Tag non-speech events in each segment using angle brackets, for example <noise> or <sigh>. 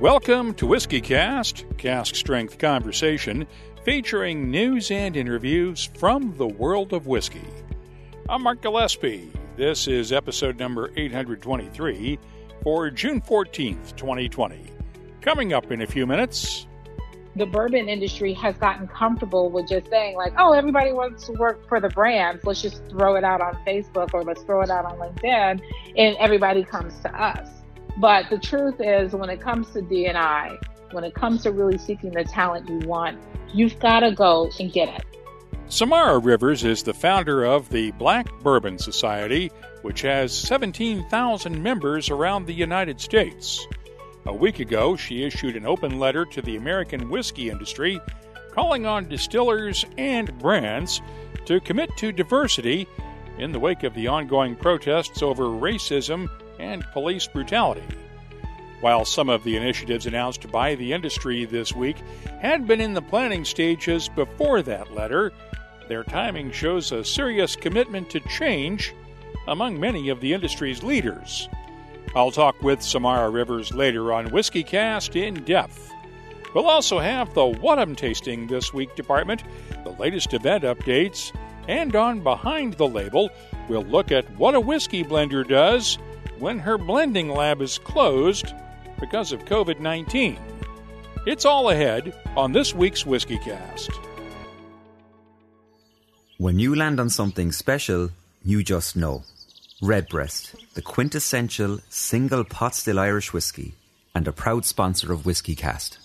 Welcome to WhiskyCast, cask strength conversation featuring news and interviews from the world of whiskey. I'm Mark Gillespie. This is episode number 823 for June 14th, 2020. Coming up in a few minutes. The bourbon industry has gotten comfortable with just saying, like, oh, everybody wants to work for the brands. Let's just throw it out on Facebook or let's throw it out on LinkedIn, and everybody comes to us but the truth is, when it comes to DNI, when it comes to really seeking the talent you want, you've got to go and get it. Samara Rivers is the founder of the Black Bourbon Society, which has 17,000 members around the United States. A week ago, she issued an open letter to the American whiskey industry calling on distillers and brands to commit to diversity in the wake of the ongoing protests over racism and police brutality. While some of the initiatives announced by the industry this week had been in the planning stages before that letter, their timing shows a serious commitment to change among many of the industry's leaders. I'll talk with Samara Rivers later on WhiskyCast in depth. We'll also have the What I'm Tasting This Week department, the latest event updates, and on Behind the Label, we'll look at what a whiskey blender does when her blending lab is closed because of COVID 19. It's all ahead on this week's WhiskyCast. When you land on something special, you just know. Redbreast, the quintessential single pot still Irish whiskey, and a proud sponsor of WhiskyCast.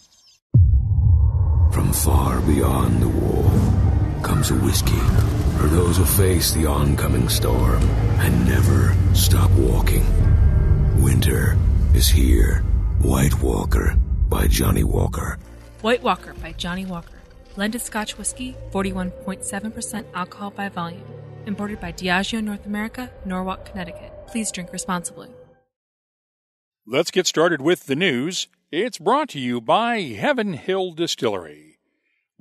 From far beyond the wall comes a whiskey for those who face the oncoming storm and never stop walking. Winter is here. White Walker by Johnnie Walker. White Walker by Johnnie Walker. Blended Scotch whiskey, 41.7% alcohol by volume. Imported by Diageo North America, Norwalk, Connecticut. Please drink responsibly. Let's get started with the news. It's brought to you by Heaven Hill Distillery.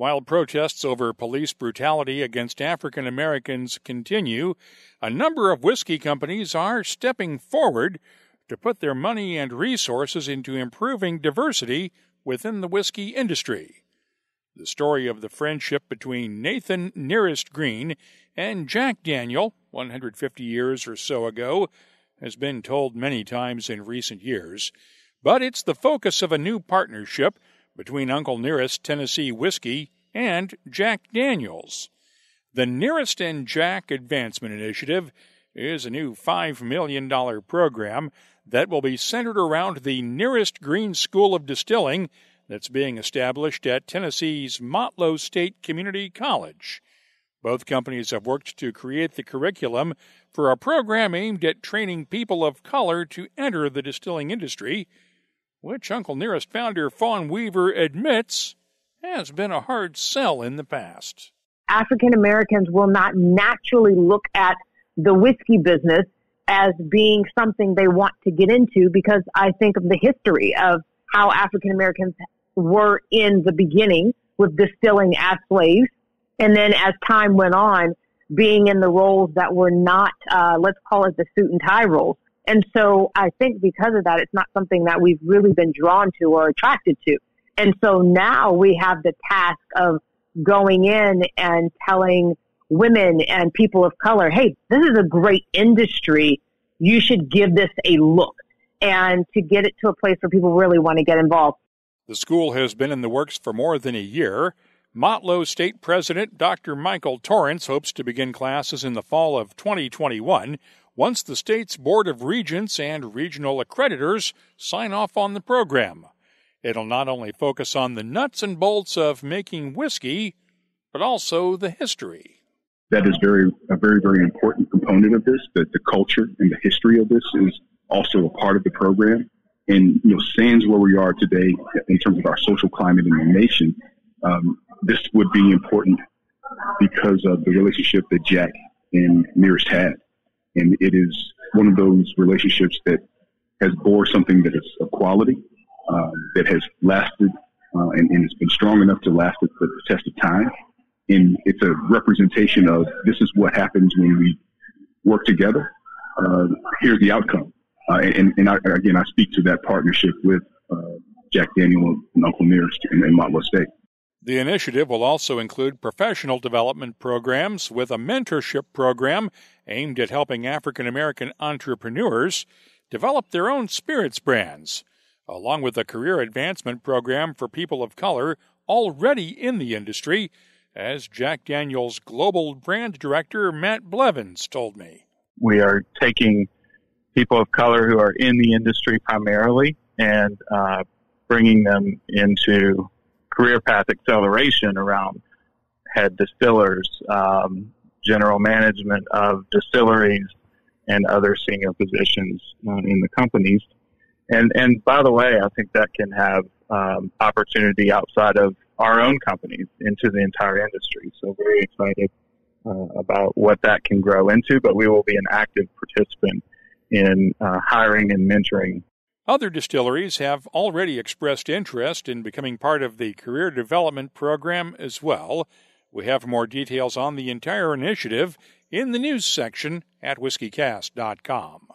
While protests over police brutality against African Americans continue, a number of whiskey companies are stepping forward to put their money and resources into improving diversity within the whiskey industry. The story of the friendship between Nathan Nearest Green and Jack Daniel, 150 years or so ago, has been told many times in recent years, but it's the focus of a new partnership between Uncle Nearest Tennessee Whiskey and Jack Daniels. The Nearest and Jack Advancement Initiative is a new $5 million program that will be centered around the Nearest Green School of Distilling that's being established at Tennessee's Motlow State Community College. Both companies have worked to create the curriculum for a program aimed at training people of color to enter the distilling industry which Uncle Nearest founder Fawn Weaver admits has been a hard sell in the past. African Americans will not naturally look at the whiskey business as being something they want to get into because I think of the history of how African Americans were in the beginning with distilling as slaves. And then as time went on, being in the roles that were not, uh, let's call it the suit and tie roles. And so I think because of that, it's not something that we've really been drawn to or attracted to. And so now we have the task of going in and telling women and people of color, hey, this is a great industry. You should give this a look and to get it to a place where people really want to get involved. The school has been in the works for more than a year. Motlow State President Dr. Michael Torrence hopes to begin classes in the fall of 2021 once the state's Board of Regents and regional accreditors sign off on the program. It'll not only focus on the nuts and bolts of making whiskey, but also the history. That is very a very very important component of this. That the culture and the history of this is also a part of the program. And you know, sans where we are today in terms of our social climate in the nation, um, this would be important because of the relationship that Jack and Nearest had and it is one of those relationships that has bore something that is of quality, uh, that has lasted uh, and, and has been strong enough to last the, the test of time. And it's a representation of this is what happens when we work together. Uh, here's the outcome. Uh, and, and I, again, I speak to that partnership with uh, Jack Daniel and Uncle Nearest in, in Motlow State. The initiative will also include professional development programs with a mentorship program aimed at helping African American entrepreneurs develop their own spirits brands, along with a career advancement program for people of color already in the industry, as Jack Daniels Global Brand Director Matt Blevins told me. We are taking people of color who are in the industry primarily and uh, bringing them into career path acceleration around head distillers, um, general management of distilleries, and other senior positions uh, in the companies. And and by the way, I think that can have um, opportunity outside of our own companies into the entire industry. So very excited uh, about what that can grow into. But we will be an active participant in uh, hiring and mentoring other distilleries have already expressed interest in becoming part of the career development program as well. We have more details on the entire initiative in the news section at whiskycast.com.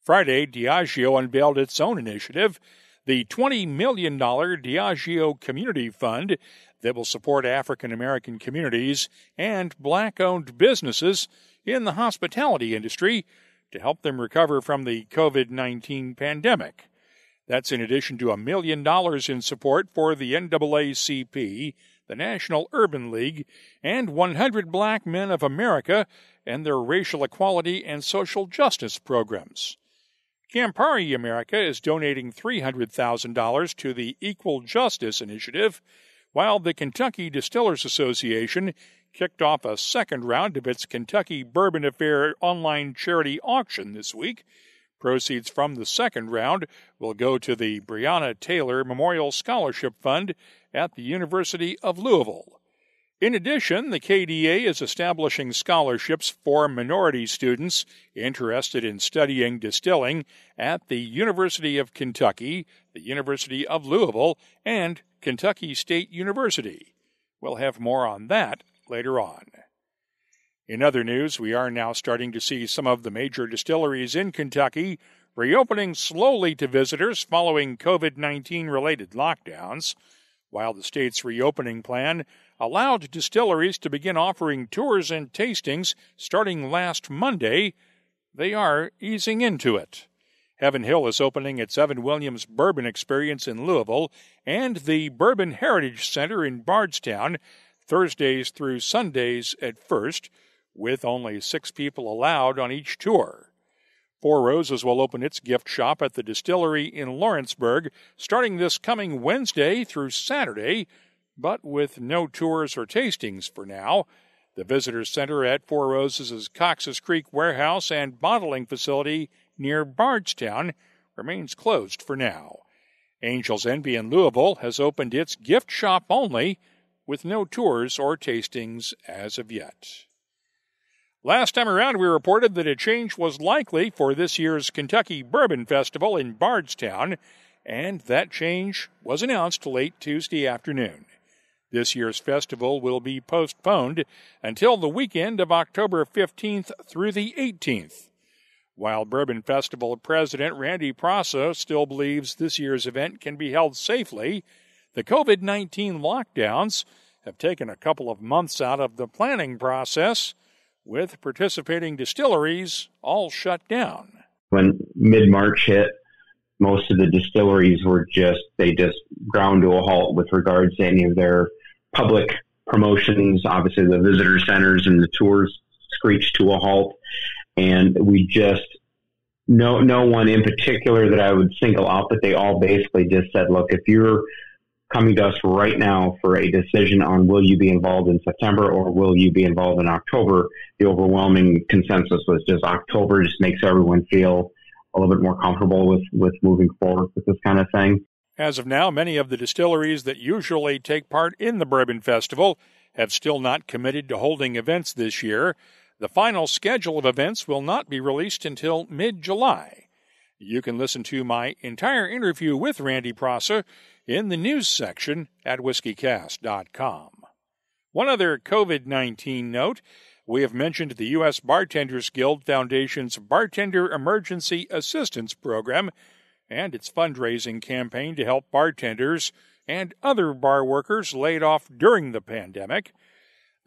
Friday, Diageo unveiled its own initiative, the $20 million Diageo Community Fund that will support African American communities and black owned businesses in the hospitality industry to help them recover from the COVID 19 pandemic. That's in addition to a million dollars in support for the NAACP, the National Urban League, and 100 Black Men of America and their racial equality and social justice programs. Campari America is donating $300,000 to the Equal Justice Initiative, while the Kentucky Distillers Association kicked off a second round of its Kentucky Bourbon Affair online charity auction this week. Proceeds from the second round will go to the Breonna Taylor Memorial Scholarship Fund at the University of Louisville. In addition, the KDA is establishing scholarships for minority students interested in studying distilling at the University of Kentucky, the University of Louisville, and Kentucky State University. We'll have more on that later on. In other news, we are now starting to see some of the major distilleries in Kentucky reopening slowly to visitors following COVID 19 related lockdowns. While the state's reopening plan allowed distilleries to begin offering tours and tastings starting last Monday, they are easing into it. Heaven Hill is opening its Evan Williams Bourbon Experience in Louisville and the Bourbon Heritage Center in Bardstown Thursdays through Sundays at first, with only six people allowed on each tour. Four Roses will open its gift shop at the distillery in Lawrenceburg starting this coming Wednesday through Saturday, but with no tours or tastings for now. The visitor center at Four Roses' Cox's Creek warehouse and bottling facility near Bardstown remains closed for now. Angel's Envy in Louisville has opened its gift shop only with no tours or tastings as of yet. Last time around, we reported that a change was likely for this year's Kentucky Bourbon Festival in Bardstown, and that change was announced late Tuesday afternoon. This year's festival will be postponed until the weekend of October 15th through the 18th. While Bourbon Festival President Randy Prasso still believes this year's event can be held safely, the COVID 19 lockdowns have taken a couple of months out of the planning process, with participating distilleries all shut down. When mid March hit, most of the distilleries were just, they just ground to a halt with regards to any of their public promotions. Obviously, the visitor centers and the tours screeched to a halt. And we just, no, no one in particular that I would single out, but they all basically just said, look, if you're coming to us right now for a decision on will you be involved in September or will you be involved in October. The overwhelming consensus was just October just makes everyone feel a little bit more comfortable with, with moving forward with this kind of thing. As of now, many of the distilleries that usually take part in the Bourbon Festival have still not committed to holding events this year. The final schedule of events will not be released until mid July. You can listen to my entire interview with Randy Prosser in the news section at whiskycast.com. One other COVID 19 note we have mentioned the U.S. Bartenders Guild Foundation's Bartender Emergency Assistance Program. and its fundraising campaign to help bartenders and other bar workers laid off during the pandemic.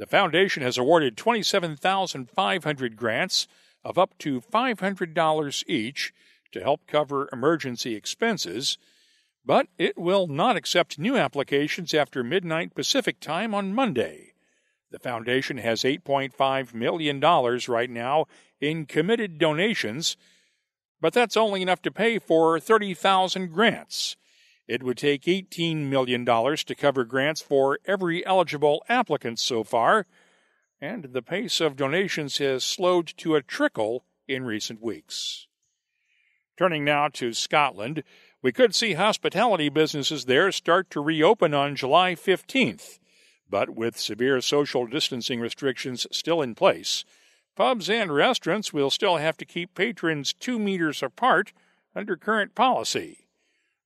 The foundation has awarded 27,500 grants of up to $500 each to help cover emergency expenses, but it will not accept new applications after midnight Pacific time on Monday. The foundation has $8.5 million right now in committed donations, but that's only enough to pay for 30,000 grants. It would take $18 million to cover grants for every eligible applicant so far, and the pace of donations has slowed to a trickle in recent weeks. Turning now to Scotland, we could see hospitality businesses there start to reopen on July 15th, but with severe social distancing restrictions still in place, pubs and restaurants will still have to keep patrons two meters apart under current policy.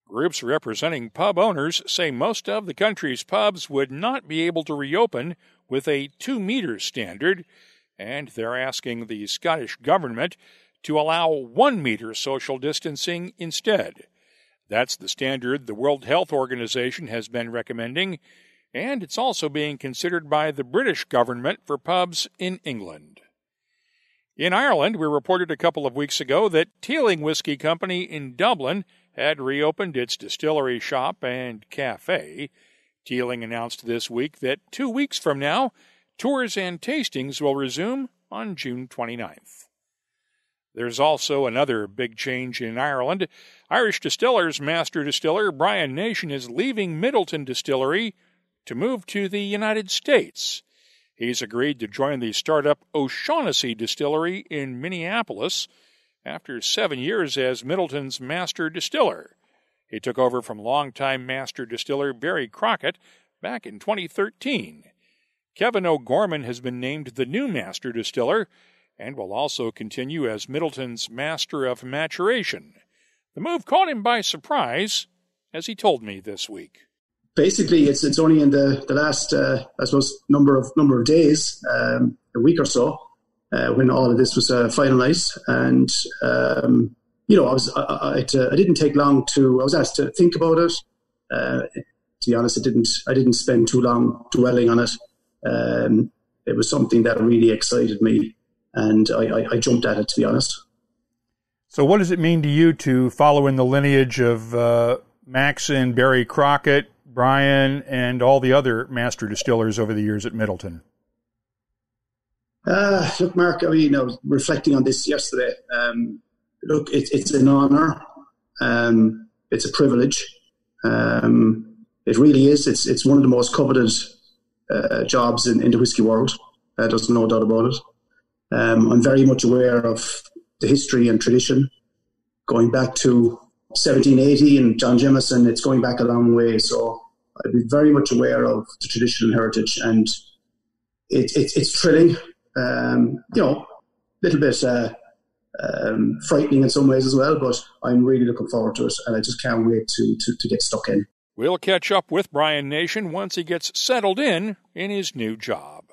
Groups representing pub owners say most of the country's pubs would not be able to reopen with a two meter standard, and they're asking the Scottish government to allow one meter social distancing instead. That's the standard the World Health Organization has been recommending, and it's also being considered by the British government for pubs in England. In Ireland, we reported a couple of weeks ago that Teeling Whiskey Company in Dublin had reopened its distillery shop and cafe. Teeling announced this week that two weeks from now, tours and tastings will resume on June 29th. There's also another big change in Ireland. Irish Distillers master distiller Brian Nation is leaving Midleton Distillery to move to the United States. He's agreed to join the startup O'Shaughnessy Distillery in Minneapolis after seven years as Midleton's master distiller. He took over from longtime master distiller Barry Crockett back in 2013. Kevin O'Gorman has been named the new master distiller and will also continue as Midleton's master of maturation. The move caught him by surprise, as he told me this week. Basically, it's it's only in the the last uh, I suppose number of number of days, um, a week or so, uh, when all of this was uh, finalised. And um, you know, I was I, I, uh, I, didn't take long to. I was asked to think about it. Uh, to be honest, I didn't. I didn't spend too long dwelling on it. Um, it was something that really excited me, and I, I, jumped at it. To be honest. So, what does it mean to you to follow in the lineage of uh, Max and Barry Crockett, Brian, and all the other master distillers over the years at Midleton? Uh, look, Mark, I mean, I was reflecting on this yesterday. Um, look, it, it's an honour. Um, it's a privilege. Um, it really is. It's it's one of the most coveted uh, jobs in, in the whisky world. Uh, there's no doubt about it. Um, I'm very much aware of the history and tradition going back to 1780 and John Jameson. It's going back a long way. So I'd be very much aware of the tradition and heritage, and it, it, it's thrilling um, you know, a little bit uh, um, frightening in some ways as well, but I'm really looking forward to it, and I just can't wait to, to, to get stuck in. We'll catch up with Brian Nation once he gets settled in in his new job.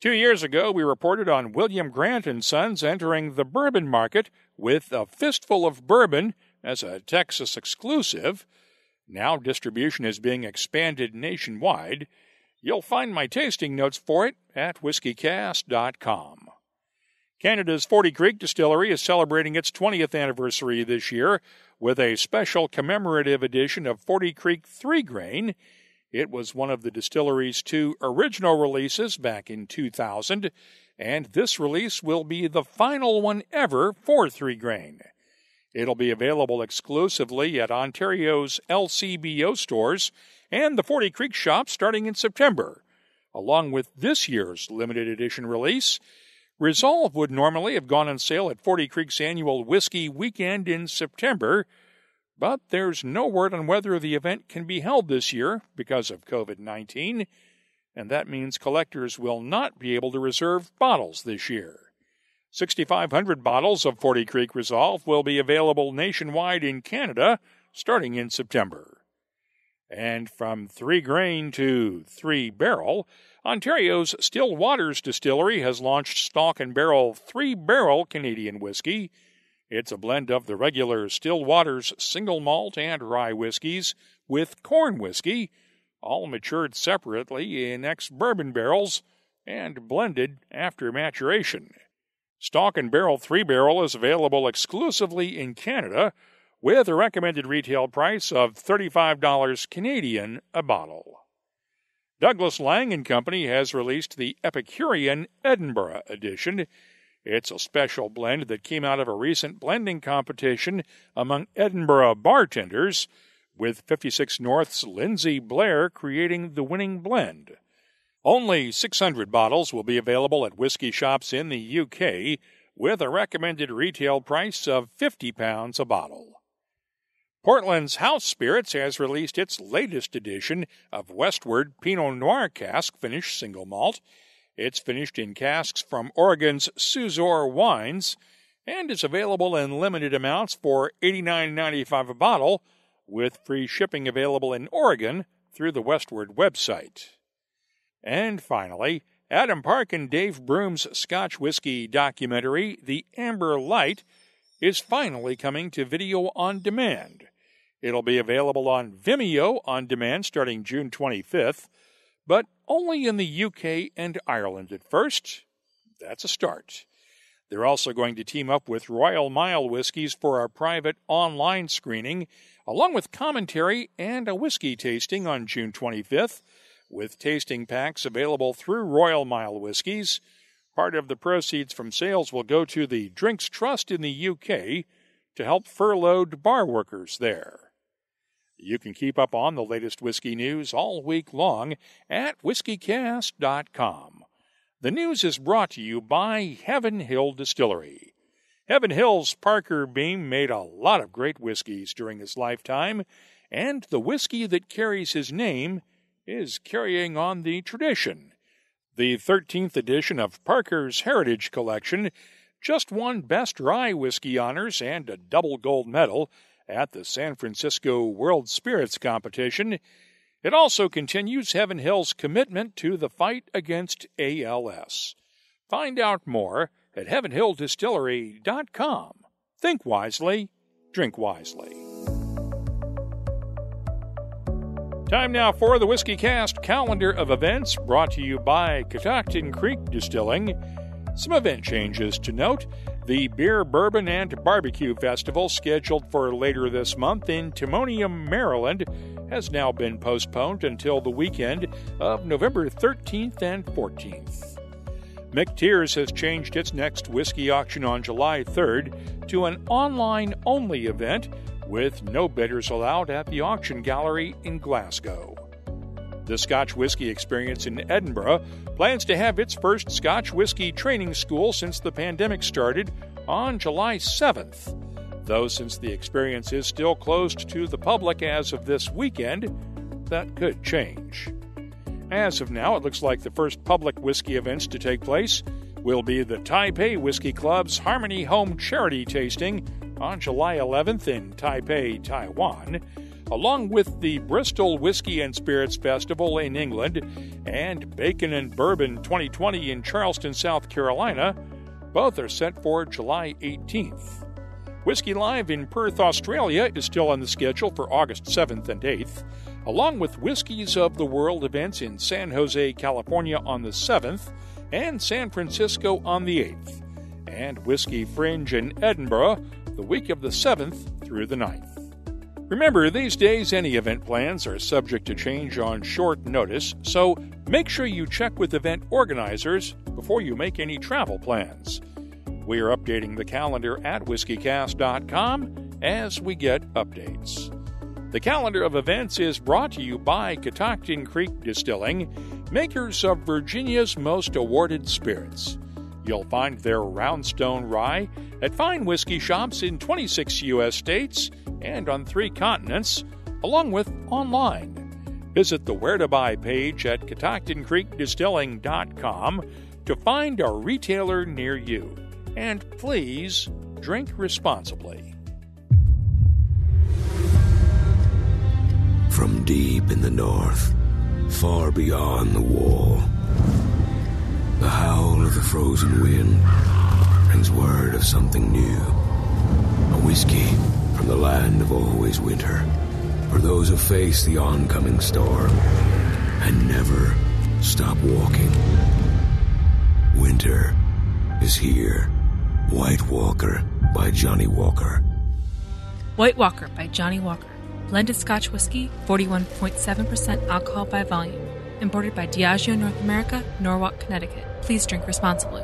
Two years ago, we reported on William Grant and Sons entering the bourbon market with a fistful of bourbon as a Texas exclusive. Now distribution is being expanded nationwide. You'll find my tasting notes for it at whiskycast.com. Canada's Forty Creek Distillery is celebrating its 20th anniversary this year with a special commemorative edition of Forty Creek 3 Grain. It was one of the distillery's two original releases back in 2000, and this release will be the final one ever for 3 Grain. It'll be available exclusively at Ontario's LCBO stores and the Forty Creek shop starting in September. Along with this year's limited edition release, Resolve would normally have gone on sale at Forty Creek's annual Whiskey Weekend in September, but there's no word on whether the event can be held this year because of COVID 19, and that means collectors will not be able to reserve bottles this year. 6,500 bottles of Forty Creek Resolve will be available nationwide in Canada starting in September. And from three grain to three barrel, Ontario's Still Waters Distillery has launched Stalk and Barrel Three Barrel Canadian Whiskey. It's a blend of the regular Still Waters single malt and rye whiskeys with corn whiskey, all matured separately in ex bourbon barrels and blended after maturation. Stalk and Barrel 3 Barrel is available exclusively in Canada with a recommended retail price of $35 Canadian a bottle. Douglas Laing and Company has released the Epicurean Edinburgh edition it's a special blend that came out of a recent blending competition among Edinburgh bartenders, with 56 North's Lindsay Blair creating the winning blend. Only 600 bottles will be available at whiskey shops in the UK, with a recommended retail price of £50 a bottle. Portland's House Spirits has released its latest edition of Westward Pinot Noir cask finish single malt it's finished in casks from Oregon's Suzor Wines and is available in limited amounts for $89.95 a bottle, with free shipping available in Oregon through the Westward website. And finally, Adam Park and Dave Broom's Scotch whiskey documentary, The Amber Light, is finally coming to video on demand. It'll be available on Vimeo on demand starting June 25th but only in the UK and Ireland at first. That's a start. They're also going to team up with Royal Mile Whiskies for a private online screening, along with commentary and a whiskey tasting on June 25th, with tasting packs available through Royal Mile Whiskies. Part of the proceeds from sales will go to the Drinks Trust in the UK to help furloughed bar workers there. You can keep up on the latest whiskey news all week long at whiskycast.com. The news is brought to you by Heaven Hill Distillery. Heaven Hill's Parker Beam made a lot of great whiskeys during his lifetime, and the whiskey that carries his name is carrying on the tradition. The 13th edition of Parker's Heritage Collection just won Best Rye Whiskey honors and a double gold medal at the San Francisco World Spirits Competition. It also continues Heaven Hill's commitment to the fight against ALS. Find out more at heavenhilldistillery.com. Think wisely, drink wisely. Time now for the WhiskyCast calendar of events brought to you by Catoctin Creek Distilling. Some event changes to note. The Beer, Bourbon, and Barbecue Festival, scheduled for later this month in Timonium, Maryland, has now been postponed until the weekend of November 13th and 14th. McTear's has changed its next whiskey auction on July 3rd to an online only event with no bidders allowed at the auction gallery in Glasgow. The Scotch Whisky Experience in Edinburgh plans to have its first Scotch Whisky training school since the pandemic started on July 7th. Though, since the experience is still closed to the public as of this weekend, that could change. As of now, it looks like the first public whiskey events to take place will be the Taipei Whiskey Club's Harmony Home Charity Tasting on July 11th in Taipei, Taiwan along with the Bristol Whiskey and Spirits Festival in England and Bacon and Bourbon 2020 in Charleston, South Carolina. Both are set for July 18th. Whiskey Live in Perth, Australia is still on the schedule for August 7th and 8th, along with Whiskies of the World events in San Jose, California on the 7th and San Francisco on the 8th, and Whiskey Fringe in Edinburgh the week of the 7th through the 9th. Remember, these days any event plans are subject to change on short notice, so make sure you check with event organizers before you make any travel plans. We are updating the calendar at whiskycast.com as we get updates. The calendar of events is brought to you by Catoctin Creek Distilling, makers of Virginia's most awarded spirits. You'll find their Roundstone Rye at fine whiskey shops in 26 U.S. states and on three continents, along with online. Visit the Where to Buy page at CatoctinCreekDistilling.com to find a retailer near you. And please drink responsibly. From deep in the north, far beyond the wall, the howl of the frozen wind brings word of something new A whiskey from the land of always winter. For those who face the oncoming storm and never stop walking. Winter is here. White Walker by Johnnie Walker. White Walker by Johnnie Walker. Blended Scotch whiskey, 41.7% alcohol by volume. Imported by Diageo North America, Norwalk, Connecticut. Please drink responsibly.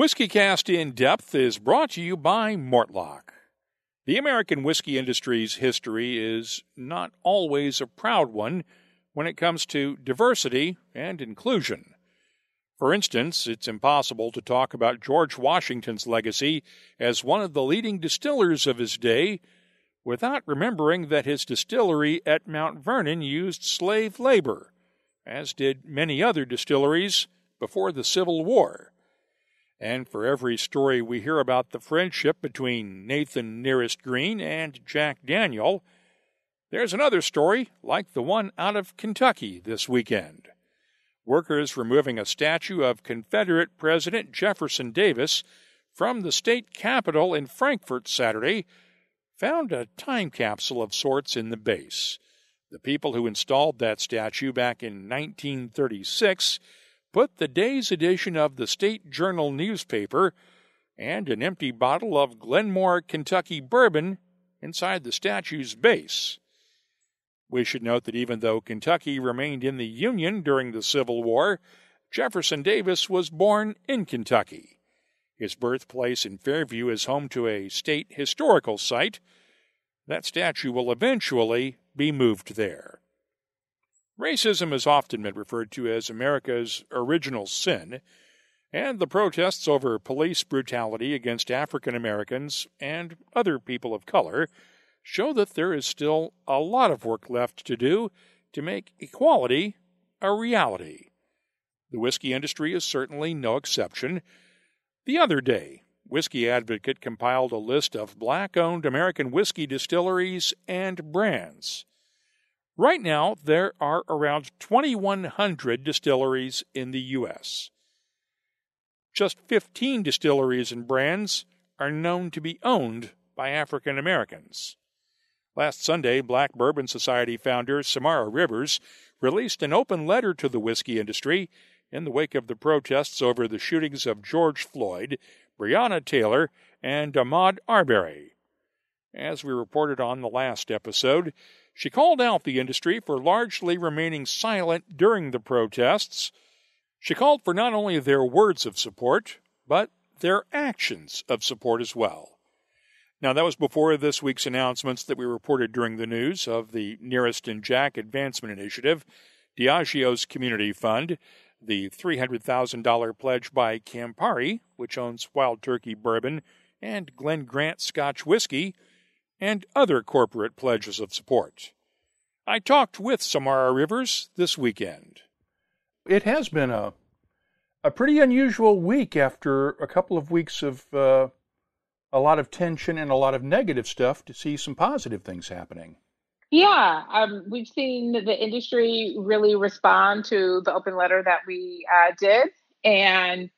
WhiskyCast in Depth is brought to you by Mortlach. The American whiskey industry's history is not always a proud one when it comes to diversity and inclusion. For instance, it's impossible to talk about George Washington's legacy as one of the leading distillers of his day without remembering that his distillery at Mount Vernon used slave labor, as did many other distilleries before the Civil War. And for every story we hear about the friendship between Nathan Nearest Green and Jack Daniel, there's another story like the one out of Kentucky this weekend. Workers removing a statue of Confederate President Jefferson Davis from the state capitol in Frankfort Saturday found a time capsule of sorts in the base. The people who installed that statue back in 1936 put the day's edition of the State Journal newspaper and an empty bottle of Glenmore, Kentucky bourbon inside the statue's base. We should note that even though Kentucky remained in the Union during the Civil War, Jefferson Davis was born in Kentucky. His birthplace in Fairview is home to a state historical site. That statue will eventually be moved there. Racism has often been referred to as America's original sin, and the protests over police brutality against African Americans and other people of color show that there is still a lot of work left to do to make equality a reality. The whiskey industry is certainly no exception. The other day, Whisky Advocate compiled a list of black owned American whiskey distilleries and brands. Right now, there are around 2,100 distilleries in the U.S. Just 15 distilleries and brands are known to be owned by African Americans. Last Sunday, Black Bourbon Society founder Samara Rivers released an open letter to the whiskey industry in the wake of the protests over the shootings of George Floyd, Breonna Taylor, and Ahmaud Arbery. As we reported on the last episode, she called out the industry for largely remaining silent during the protests. She called for not only their words of support, but their actions of support as well. Now, that was before this week's announcements that we reported during the news of the Nearest and Jack Advancement Initiative, Diageo's Community Fund, the $300,000 pledge by Campari, which owns Wild Turkey Bourbon and Glen Grant Scotch Whiskey, and other corporate pledges of support. I talked with Samara Rivers this weekend. It has been a a pretty unusual week after a couple of weeks of uh, a lot of tension and a lot of negative stuff to see some positive things happening. Yeah, um, we've seen the industry really respond to the open letter that we uh, did, and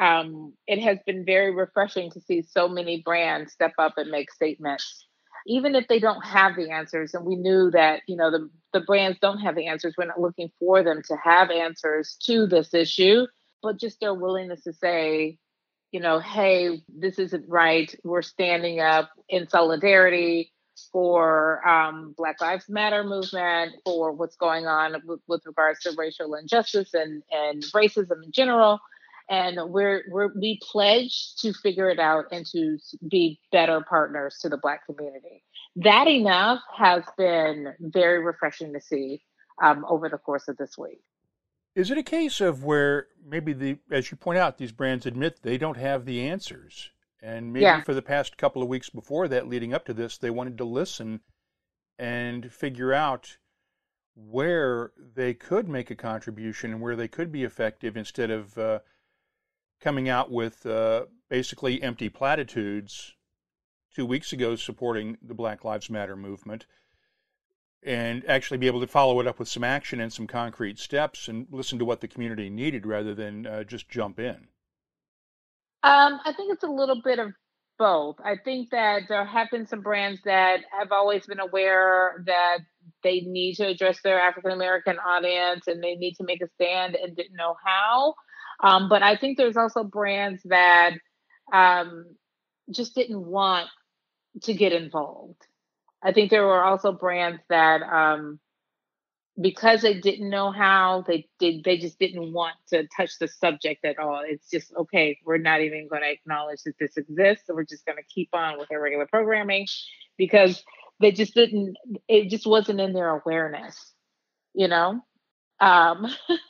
um, it has been very refreshing to see so many brands step up and make statements, even if they don't have the answers. And we knew that you know the the brands don't have the answers. We're not looking for them to have answers to this issue, but just their willingness to say, you know, hey, this isn't right. We're standing up in solidarity for um, Black Lives Matter movement, for what's going on with, with, regards to racial injustice and, and racism in general. And we're, we're we pledge to figure it out and to be better partners to the Black community. That enough has been very refreshing to see um, over the course of this week. Is it a case of where maybe the, as you point out, these brands admit they don't have the answers? And maybe yeah. for the past couple of weeks before that, leading up to this, they wanted to listen and figure out where they could make a contribution and where they could be effective instead of uh, coming out with uh, basically empty platitudes two weeks ago supporting the Black Lives Matter movement and actually be able to follow it up with some action and some concrete steps and listen to what the community needed rather than uh, just jump in. Um, I think it's a little bit of both. I think that there have been some brands that have always been aware that they need to address their African American audience and they need to make a stand and didn't know how. Um, but I think there's also brands that um, just didn't want to get involved. I think there were also brands that um, because they didn't know how they did they just didn't want to touch the subject at all. It's just okay we're not even going to acknowledge that this exists. So we're just going to keep on with our regular programming because they just didn't it just wasn't in their awareness you know? Um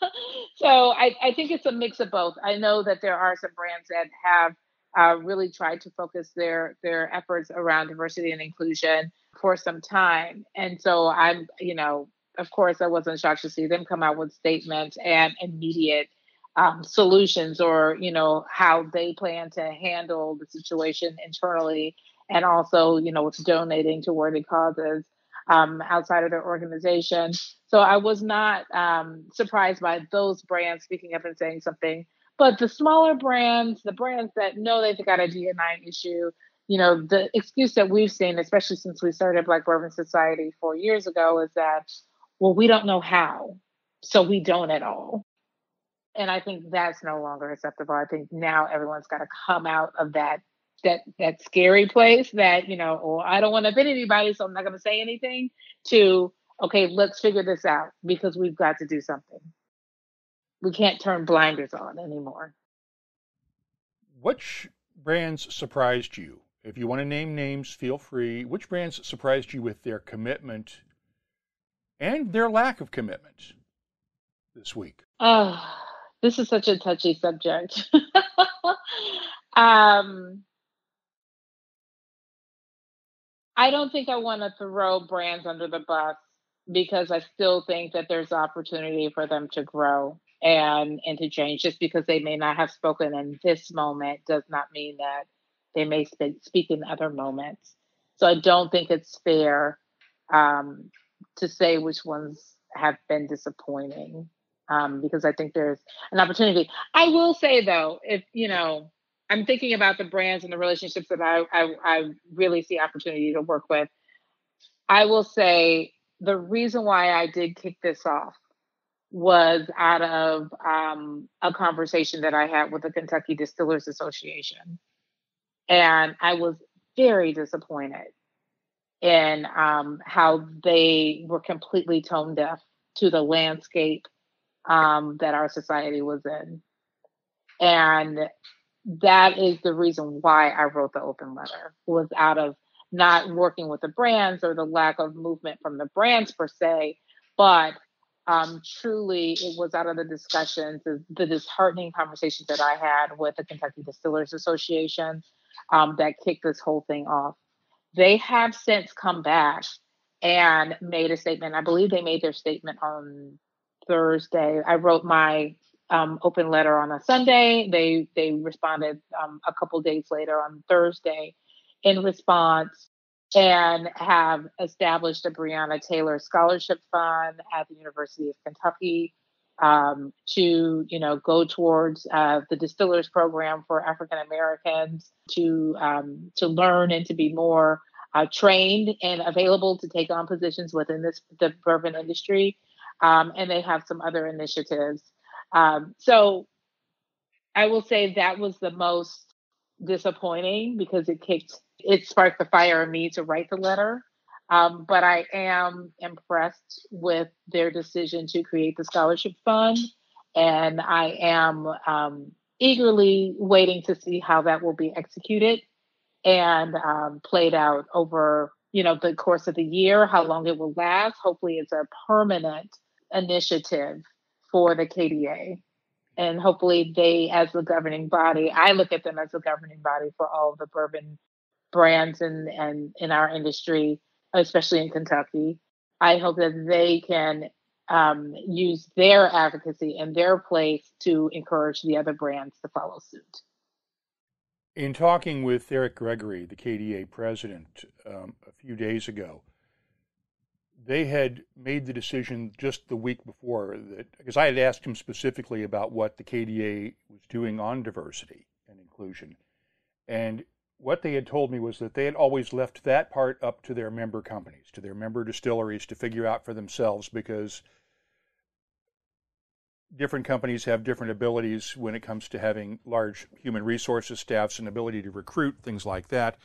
<laughs> so I, I think it's a mix of both. I know that there are some brands that have uh, really tried to focus their their efforts around diversity and inclusion for some time. And so i'm you know of course, I wasn't shocked to see them come out with statements and immediate um, solutions or, you know, how they plan to handle the situation internally and also, you know, donating to worthy causes um, outside of their organization. So I was not um, surprised by those brands speaking up and saying something. But the smaller brands, the brands that know they've got a DNI issue, you know, the excuse that we've seen, especially since we started Black Bourbon Society four years ago, is that well, we don't know how, so we don't at all. And I think that's no longer acceptable. I think now everyone's got to come out of that that that scary place that you know, oh, I don't want to offend anybody, so I'm not going to say anything. To okay, let's figure this out because we've got to do something. We can't turn blinders on anymore. Which brands surprised you? If you want to name names, feel free. Which brands surprised you with their commitment and their lack of commitment this week? Oh, this is such a touchy subject. <laughs> um, I don't think I want to throw brands under the bus because I still think that there's opportunity for them to grow and and to change. Just because they may not have spoken in this moment does not mean that they may speak in other moments. So I don't think it's fair um, to say which ones have been disappointing um, because I think there's an opportunity. I will say though, if you know, I'm thinking about the brands and the relationships that I, I, I really see opportunity to work with. I will say the reason why I did kick this off was out of um, a conversation that I had with the Kentucky Distillers Association. And I was very disappointed and um, how they were completely tone deaf to the landscape um, that our society was in. And that is the reason why I wrote the open letter was out of not working with the brands or the lack of movement from the brands per se, but um, truly it was out of the discussions, the, the, disheartening conversations that I had with the Kentucky Distillers Association um, that kicked this whole thing off. They have since come back and made a statement. I believe they made their statement on Thursday. I wrote my um, open letter on a Sunday. They they responded um, a couple days later on Thursday in response and have established a Breonna Taylor Scholarship Fund at the University of Kentucky um, to you know go towards uh, the distillers program for African Americans to um, to learn and to be more uh, trained and available to take on positions within this the bourbon industry, um, and they have some other initiatives. Um, so I will say that was the most disappointing because it kicked it sparked the fire in me to write the letter. Um, but I am impressed with their decision to create the scholarship fund, and I am um, eagerly waiting to see how that will be executed and um, played out over you know the course of the year, how long it will last. Hopefully, it's a permanent initiative for the KDA. And hopefully, they, as the governing body, I look at them as the governing body for all the bourbon brands and and in our industry especially in Kentucky. I hope that they can um, use their advocacy and their place to encourage the other brands to follow suit. In talking with Eric Gregory, the KDA president, um, a few days ago, they had made the decision just the week before that because I had asked him specifically about what the KDA was doing on diversity and inclusion, and what they had told me was that they had always left that part up to their member companies, to their member distilleries to figure out for themselves because different companies have different abilities when it comes to having large human resources staffs and ability to recruit, things like that.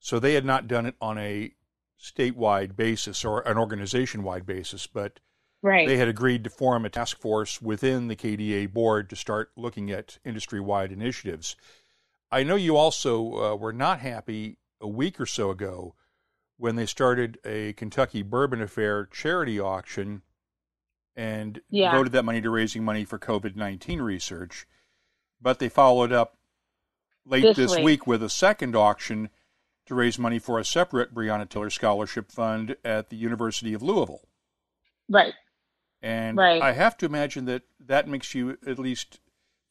So they had not done it on a statewide basis or an organization wide basis, but right. they had agreed to form a task force within the KDA board to start looking at industry wide initiatives. I know you also uh, were not happy a week or so ago when they started a Kentucky Bourbon Affair charity auction and yeah. devoted that money to raising money for COVID 19 research. But they followed up late this, this week. week with a second auction to raise money for a separate Breonna Taylor Scholarship Fund at the University of Louisville. Right. And right. I have to imagine that that makes you at least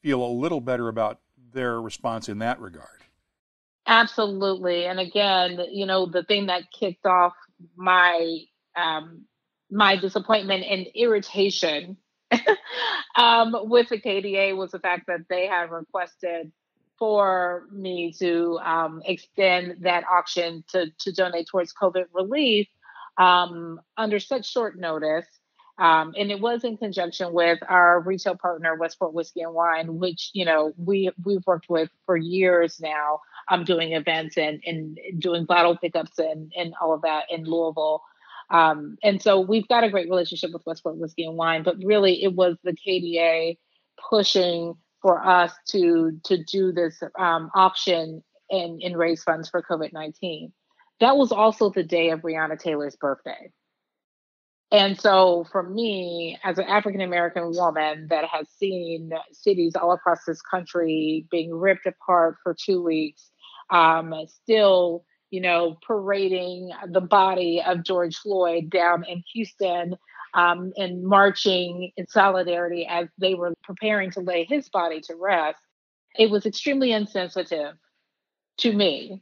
feel a little better about their response in that regard. Absolutely. And again, you know, the thing that kicked off my um, my disappointment and irritation <laughs> um, with the KDA was the fact that they had requested for me to um, extend that auction to, to donate towards COVID relief um, under such short notice. Um, and it was in conjunction with our retail partner, Westport Whiskey and Wine, which you know we we've worked with for years now. Um, doing events and and doing bottle pickups and and all of that in Louisville. Um, and so we've got a great relationship with Westport Whiskey and Wine, but really it was the KDA pushing for us to to do this um, auction and, and raise funds for COVID 19. That was also the day of Breonna Taylor's birthday. And so, for me, as an African American woman that has seen cities all across this country being ripped apart for two weeks, um, still, you know, parading the body of George Floyd down in Houston um, and marching in solidarity as they were preparing to lay his body to rest, it was extremely insensitive to me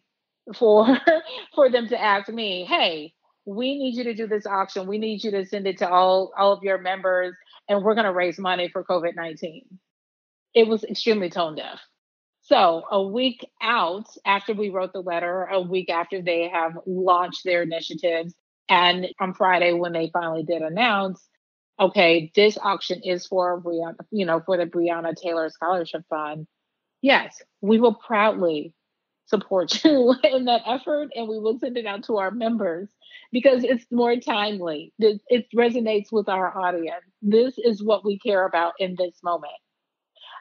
for <laughs> for them to ask me, "Hey, we need you to do this auction. We need you to send it to all all of your members, and we're going to raise money for COVID nineteen. It was extremely tone deaf. So a week out after we wrote the letter, a week after they have launched their initiatives, and on Friday when they finally did announce, okay, this auction is for Breonna, you know, for the Breonna Taylor Scholarship Fund. Yes, we will proudly support <laughs> you in that effort, and we will send it out to our members because it's more timely. It resonates with our audience. This is what we care about in this moment.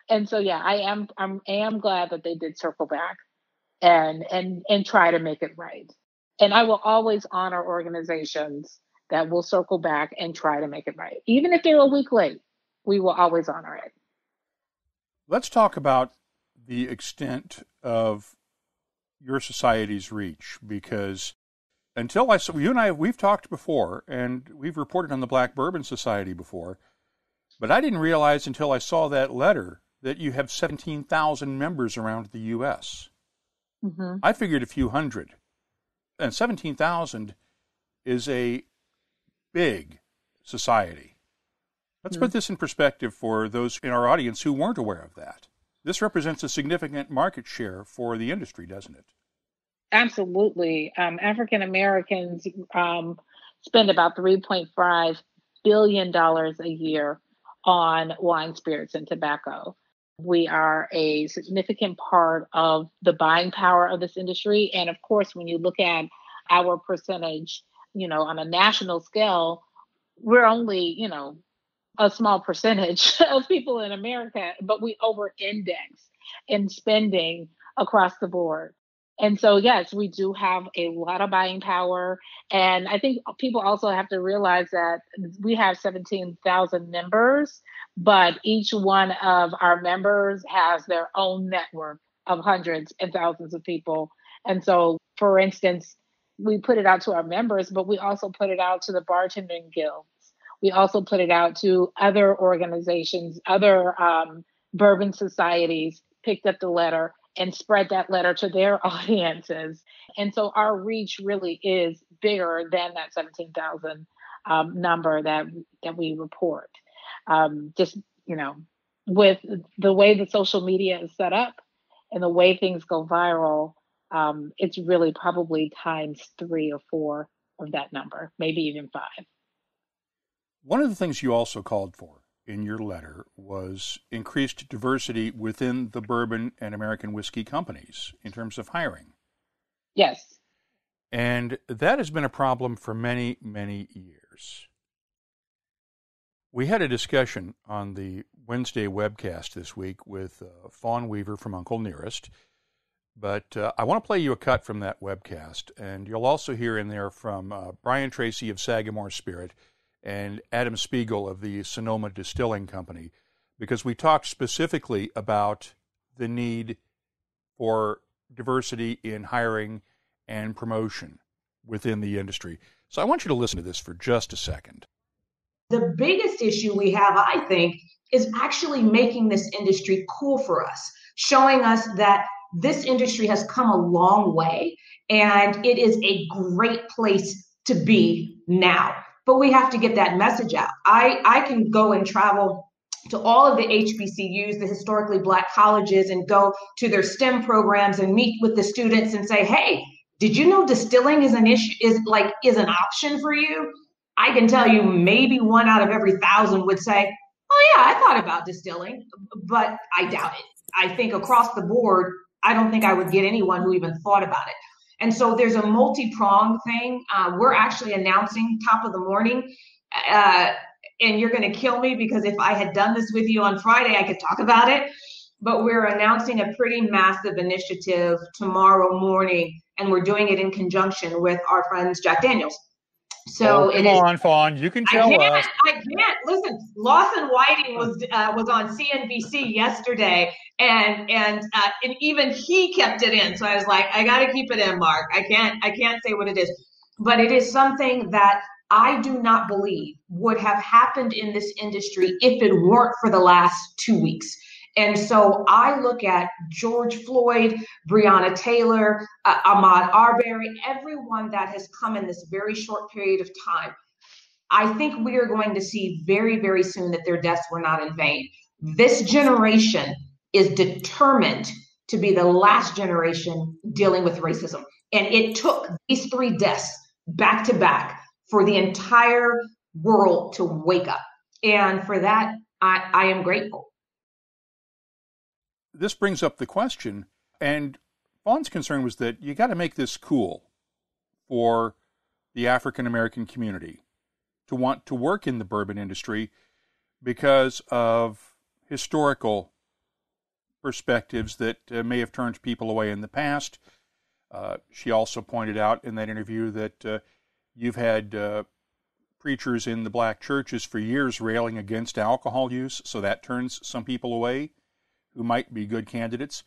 And so, yeah, I am I'm I am glad that they did circle back and and and try to make it right. And I will always honor organizations that will circle back and try to make it right, even if they're a week late. We will always honor it. Let's talk about the extent of your society's reach because until I saw you and I, we've talked before and we've reported on the Black Bourbon Society before, but I didn't realize until I saw that letter that you have 17,000 members around the U.S. Mm-hmm. I figured a few hundred. And 17,000 is a big society. Let's mm-hmm. put this in perspective for those in our audience who weren't aware of that. This represents a significant market share for the industry, doesn't it? Absolutely. Um, African Americans um, spend about $3.5 billion a year on wine, spirits, and tobacco. We are a significant part of the buying power of this industry. And of course, when you look at our percentage, you know, on a national scale, we're only, you know, a small percentage <laughs> of people in America, but we over index in spending across the board. And so, yes, we do have a lot of buying power. And I think people also have to realize that we have 17,000 members, but each one of our members has their own network of hundreds and thousands of people. And so, for instance, we put it out to our members, but we also put it out to the bartending guilds. We also put it out to other organizations, other um, bourbon societies picked up the letter and spread that letter to their <laughs> audiences. And so our reach really is bigger than that 17,000 um, number that that we report. Um, just you know, with the way the social media is set up and the way things go viral, um, it's really probably times three or four of that number, maybe even five. One of the things you also called for in your letter was increased diversity within the bourbon and American whiskey companies in terms of hiring. Yes. And that has been a problem for many, many years. We had a discussion on the Wednesday webcast this week with uh, Fawn Weaver from Uncle Nearest, but uh, I want to play you a cut from that webcast, and you'll also hear in there from uh, Brian Treacy of Sagamore Spirit and Adam Spiegel of the Sonoma Distilling Company, because we talked specifically about the need for diversity in hiring and promotion within the industry. So I want you to listen to this for just a second. The biggest issue we have, I think, is actually making this industry cool for us, showing us that this industry has come a long way and it is a great place to be now. But we have to get that message out. I, I can go and travel to all of the HBCUs, the historically black colleges, and go to their STEM programs and meet with the students and say, hey, did you know distilling is an issue is like is an option for you? I can tell you maybe one out of every thousand would say, Oh yeah, I thought about distilling, but I doubt it. I think across the board, I don't think I would get anyone who even thought about it. And so there's a multi-pronged thing. Uh, we're actually announcing top of the morning. Uh, and you're going to kill me because if I had done this with you on Friday, I could talk about it. But we're announcing a pretty massive initiative tomorrow morning and we're doing it in conjunction with our friends Jack Daniels. So oh, come on, Fawn, you can tell I can't, us. I can't listen. Lawson Whiting was uh, was on CNBC yesterday, and and uh, and even he kept it in. So I was like, I got to keep it in, Mark. I can't I can't say what it is, but it is something that I do not believe would have happened in this industry if it weren't for the last two weeks. And so I look at George Floyd, Breonna Taylor, uh, Ahmaud Arbery, everyone that has come in this very short period of time. I think we are going to see very, very soon that their deaths were not in vain. This generation is determined to be the last generation dealing with racism. And it took these three deaths back to back for the entire world to wake up. And for that, I, I am grateful this brings up the question, and Fawn's concern was that you got to make this cool for the African American community to want to work in the bourbon industry because of historical perspectives that uh, may have turned people away in the past. Uh, she also pointed out in that interview that uh, you've had uh, preachers in the black churches for years railing against alcohol use, so that turns some people away who might be good candidates.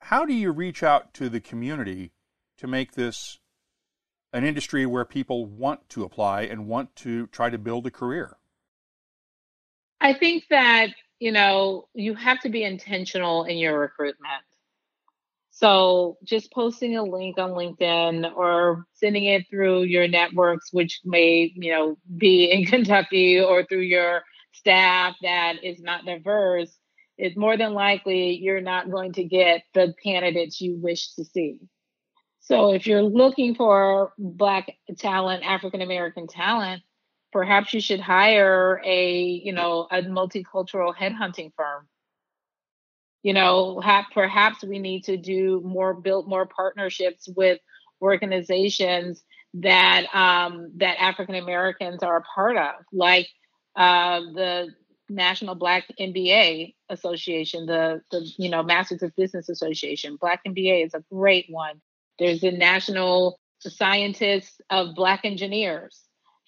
How do you reach out to the community to make this an industry where people want to apply and want to try to build a career? I think that, you know, you have to be intentional in your recruitment. So just posting a link on LinkedIn or sending it through your networks, which may, you know, be in <laughs> Kentucky or through your staff that is not diverse, it's more than likely you're not going to get the candidates you wish to see. So if you're looking for black talent, African American talent, perhaps you should hire a, you know, a multicultural headhunting firm. You know, ha- perhaps we need to do more, build more partnerships with organizations that um, that African Americans are a part of, like uh, the National Black MBA Association, the the you know Masters of Business Association. Black MBA is a great one. There's the National Scientists of Black Engineers,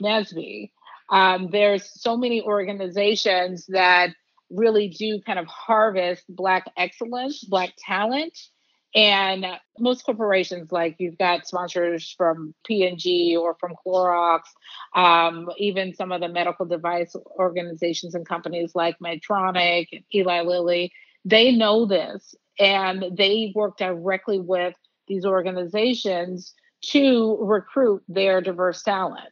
NSBE. Um, there's so many organizations that really do kind of harvest Black excellence, Black talent, and most corporations, like you've got sponsors from P&G or from Clorox, um, even some of the medical device organizations and companies like Medtronic Eli Lilly, they know this and they work directly with these organizations to recruit their diverse talent.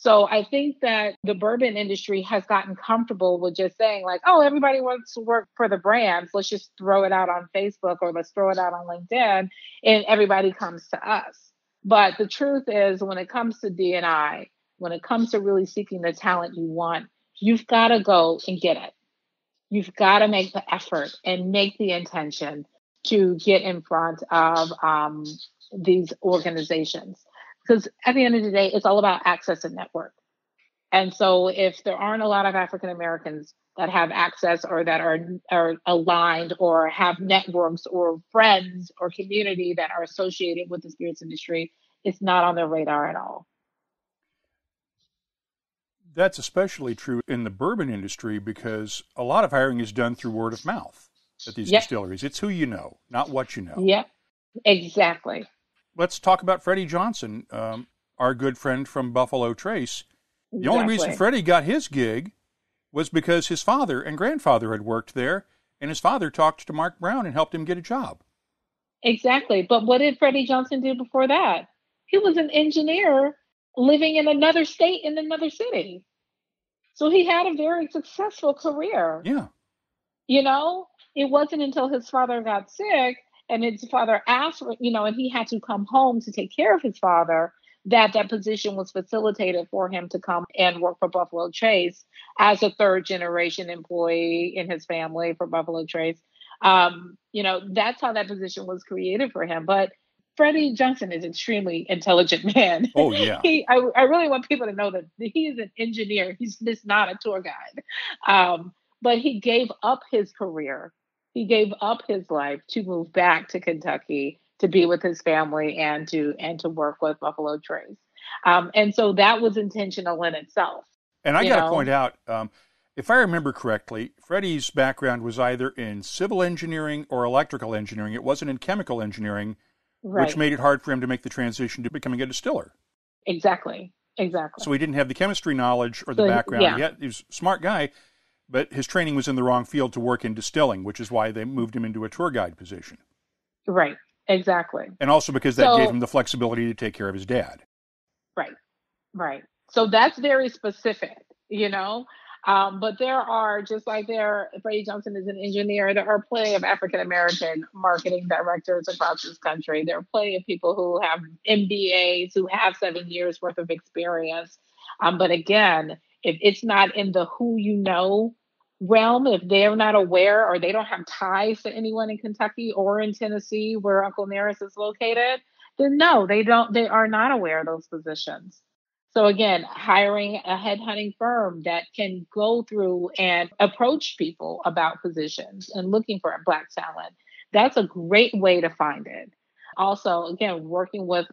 So I think that the bourbon industry has gotten comfortable with just saying like, oh, everybody wants to work for the brands. Let's just throw it out on Facebook or let's throw it out on LinkedIn and everybody comes to us. But the truth is when it comes to D&I, when it comes to really seeking the talent you want, you've got to go and get it. You've got to make the effort and make the intention to get in front of um, these organizations because at the end of the day, it's all about access and network. And so if there aren't a lot of African Americans that have access or that are are aligned or have networks or friends or community that are associated with the spirits industry, it's not on their radar at all. That's especially true in the bourbon industry because a lot of hiring is done through word of mouth at these yep. distilleries. It's who you know, not what you know. Yep, exactly let's talk about Freddie Johnson, um, our good friend from Buffalo Trace. The exactly. only reason Freddie got his gig was because his father and grandfather had worked there, and his father talked to Mark Brown and helped him get a job. Exactly. But what did Freddie Johnson do before that? He was an engineer living in another state in another city. So he had a very successful career. Yeah. You know, it wasn't until his father got sick and his father asked, for, you know, and he had to come home to take care of his father, that that position was facilitated for him to come and work for Buffalo Trace as a third generation employee in his family for Buffalo Trace. Um, you know, that's how that position was created for him. But Freddie Johnson is an extremely intelligent <laughs> man. Oh yeah. he, I, I really want people to know that he is an engineer. He's just not a tour guide. Um, but he gave up his career he gave up his life to move back to Kentucky to be with his family and to and to work with Buffalo Trace. Um, and so that was intentional in itself. And I got to point out, um, if I remember correctly, Freddie's background was either in civil engineering or electrical engineering. It wasn't in chemical engineering, right. which made it hard for him to make the transition to becoming a distiller. Exactly. Exactly. So he didn't have the chemistry knowledge or the so, background. Yeah. He, had, he was a smart guy, but his training was in the wrong field to work in distilling, which is why they moved him into a tour guide position. Right, exactly. And also because that so, gave him the flexibility to take care of his dad. Right, right. So that's very specific, you know. Um, but there are, just like there, Freddie Johnson is an engineer, there are plenty of African American marketing directors across this country. There are plenty of people who have MBAs, who have seven years worth of experience. Um, but again, if it's not in the who you know realm, if they're not aware or they don't have ties to anyone in Kentucky or in Tennessee where Uncle Nearest is located, then no, they don't, they are not aware of those positions. So again, hiring a headhunting firm that can go through and approach people about positions and looking for a black talent, that's a great way to find it. Also, again, working with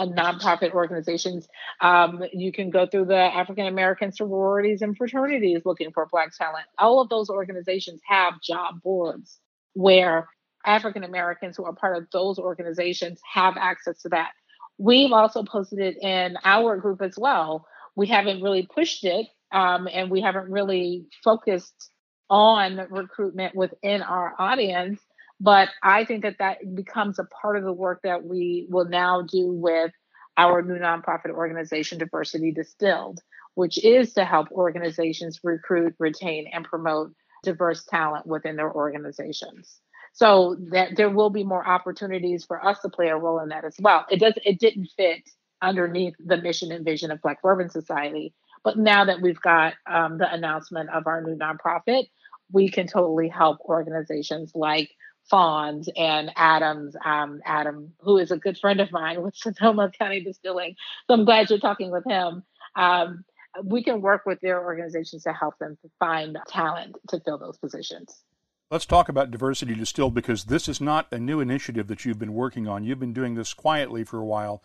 nonprofit organizations. Um, you can go through the African American sororities and fraternities looking for Black talent. All of those organizations have job boards where African Americans who are part of those organizations have access to that. We've also posted it in our group as well. We haven't really pushed it um, and we haven't really focused on recruitment within our audience but I think that that becomes a part of the work that we will now do with our new nonprofit organization, Diversity Distilled, which is to help organizations recruit, retain, and promote diverse talent within their organizations. So that there will be more opportunities for us to play a role in that as well. It does it didn't fit underneath the mission and vision of Black Bourbon Society, but now that we've got um, the announcement of our new nonprofit, we can totally help organizations like Fawns and Adams, um, Adam, who is a good friend of mine <laughs> with Sonoma County Distilling. So I'm glad you're talking with him. Um, we can work with their organizations to help them to find talent to fill those positions. Let's talk about diversity distilled because this is not a new initiative that you've been working on. You've been doing this quietly for a while.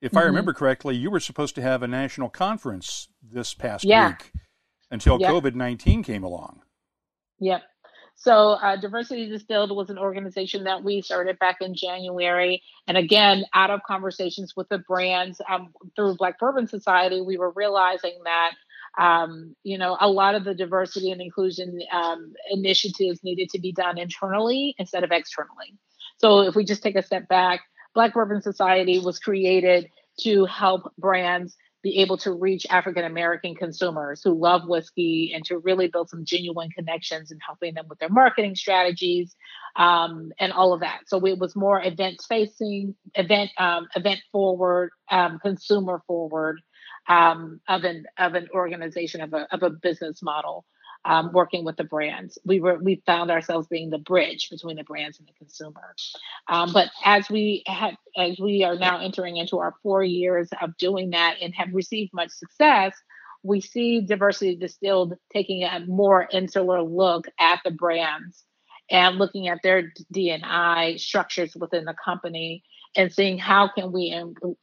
If mm-hmm. I remember correctly, you were supposed to have a national conference this past yeah. week until yep. COVID 19 came along. Yep. So, uh, Diversity Distilled was an organization that we started back in January. And again, out of conversations with the brands um, through Black Bourbon Society, we were realizing that, um, you know, a lot of the diversity and inclusion um, initiatives needed to be done internally instead of externally. So, if we just take a step back, Black Bourbon Society was created to help brands be able to reach African American consumers who love whiskey and to really build some genuine connections and helping them with their marketing strategies um, and all of that. So it was more event facing, event um, event forward, um, consumer forward um, of an of an organization of a of a business model um, working with the brands. We were we found ourselves being the bridge between the brands and the consumer. Um, but as we have as we are now entering into our four years of doing that and have received much success, we see diversity distilled taking a more insular look at the brands and looking at their D&I structures within the company and seeing how can we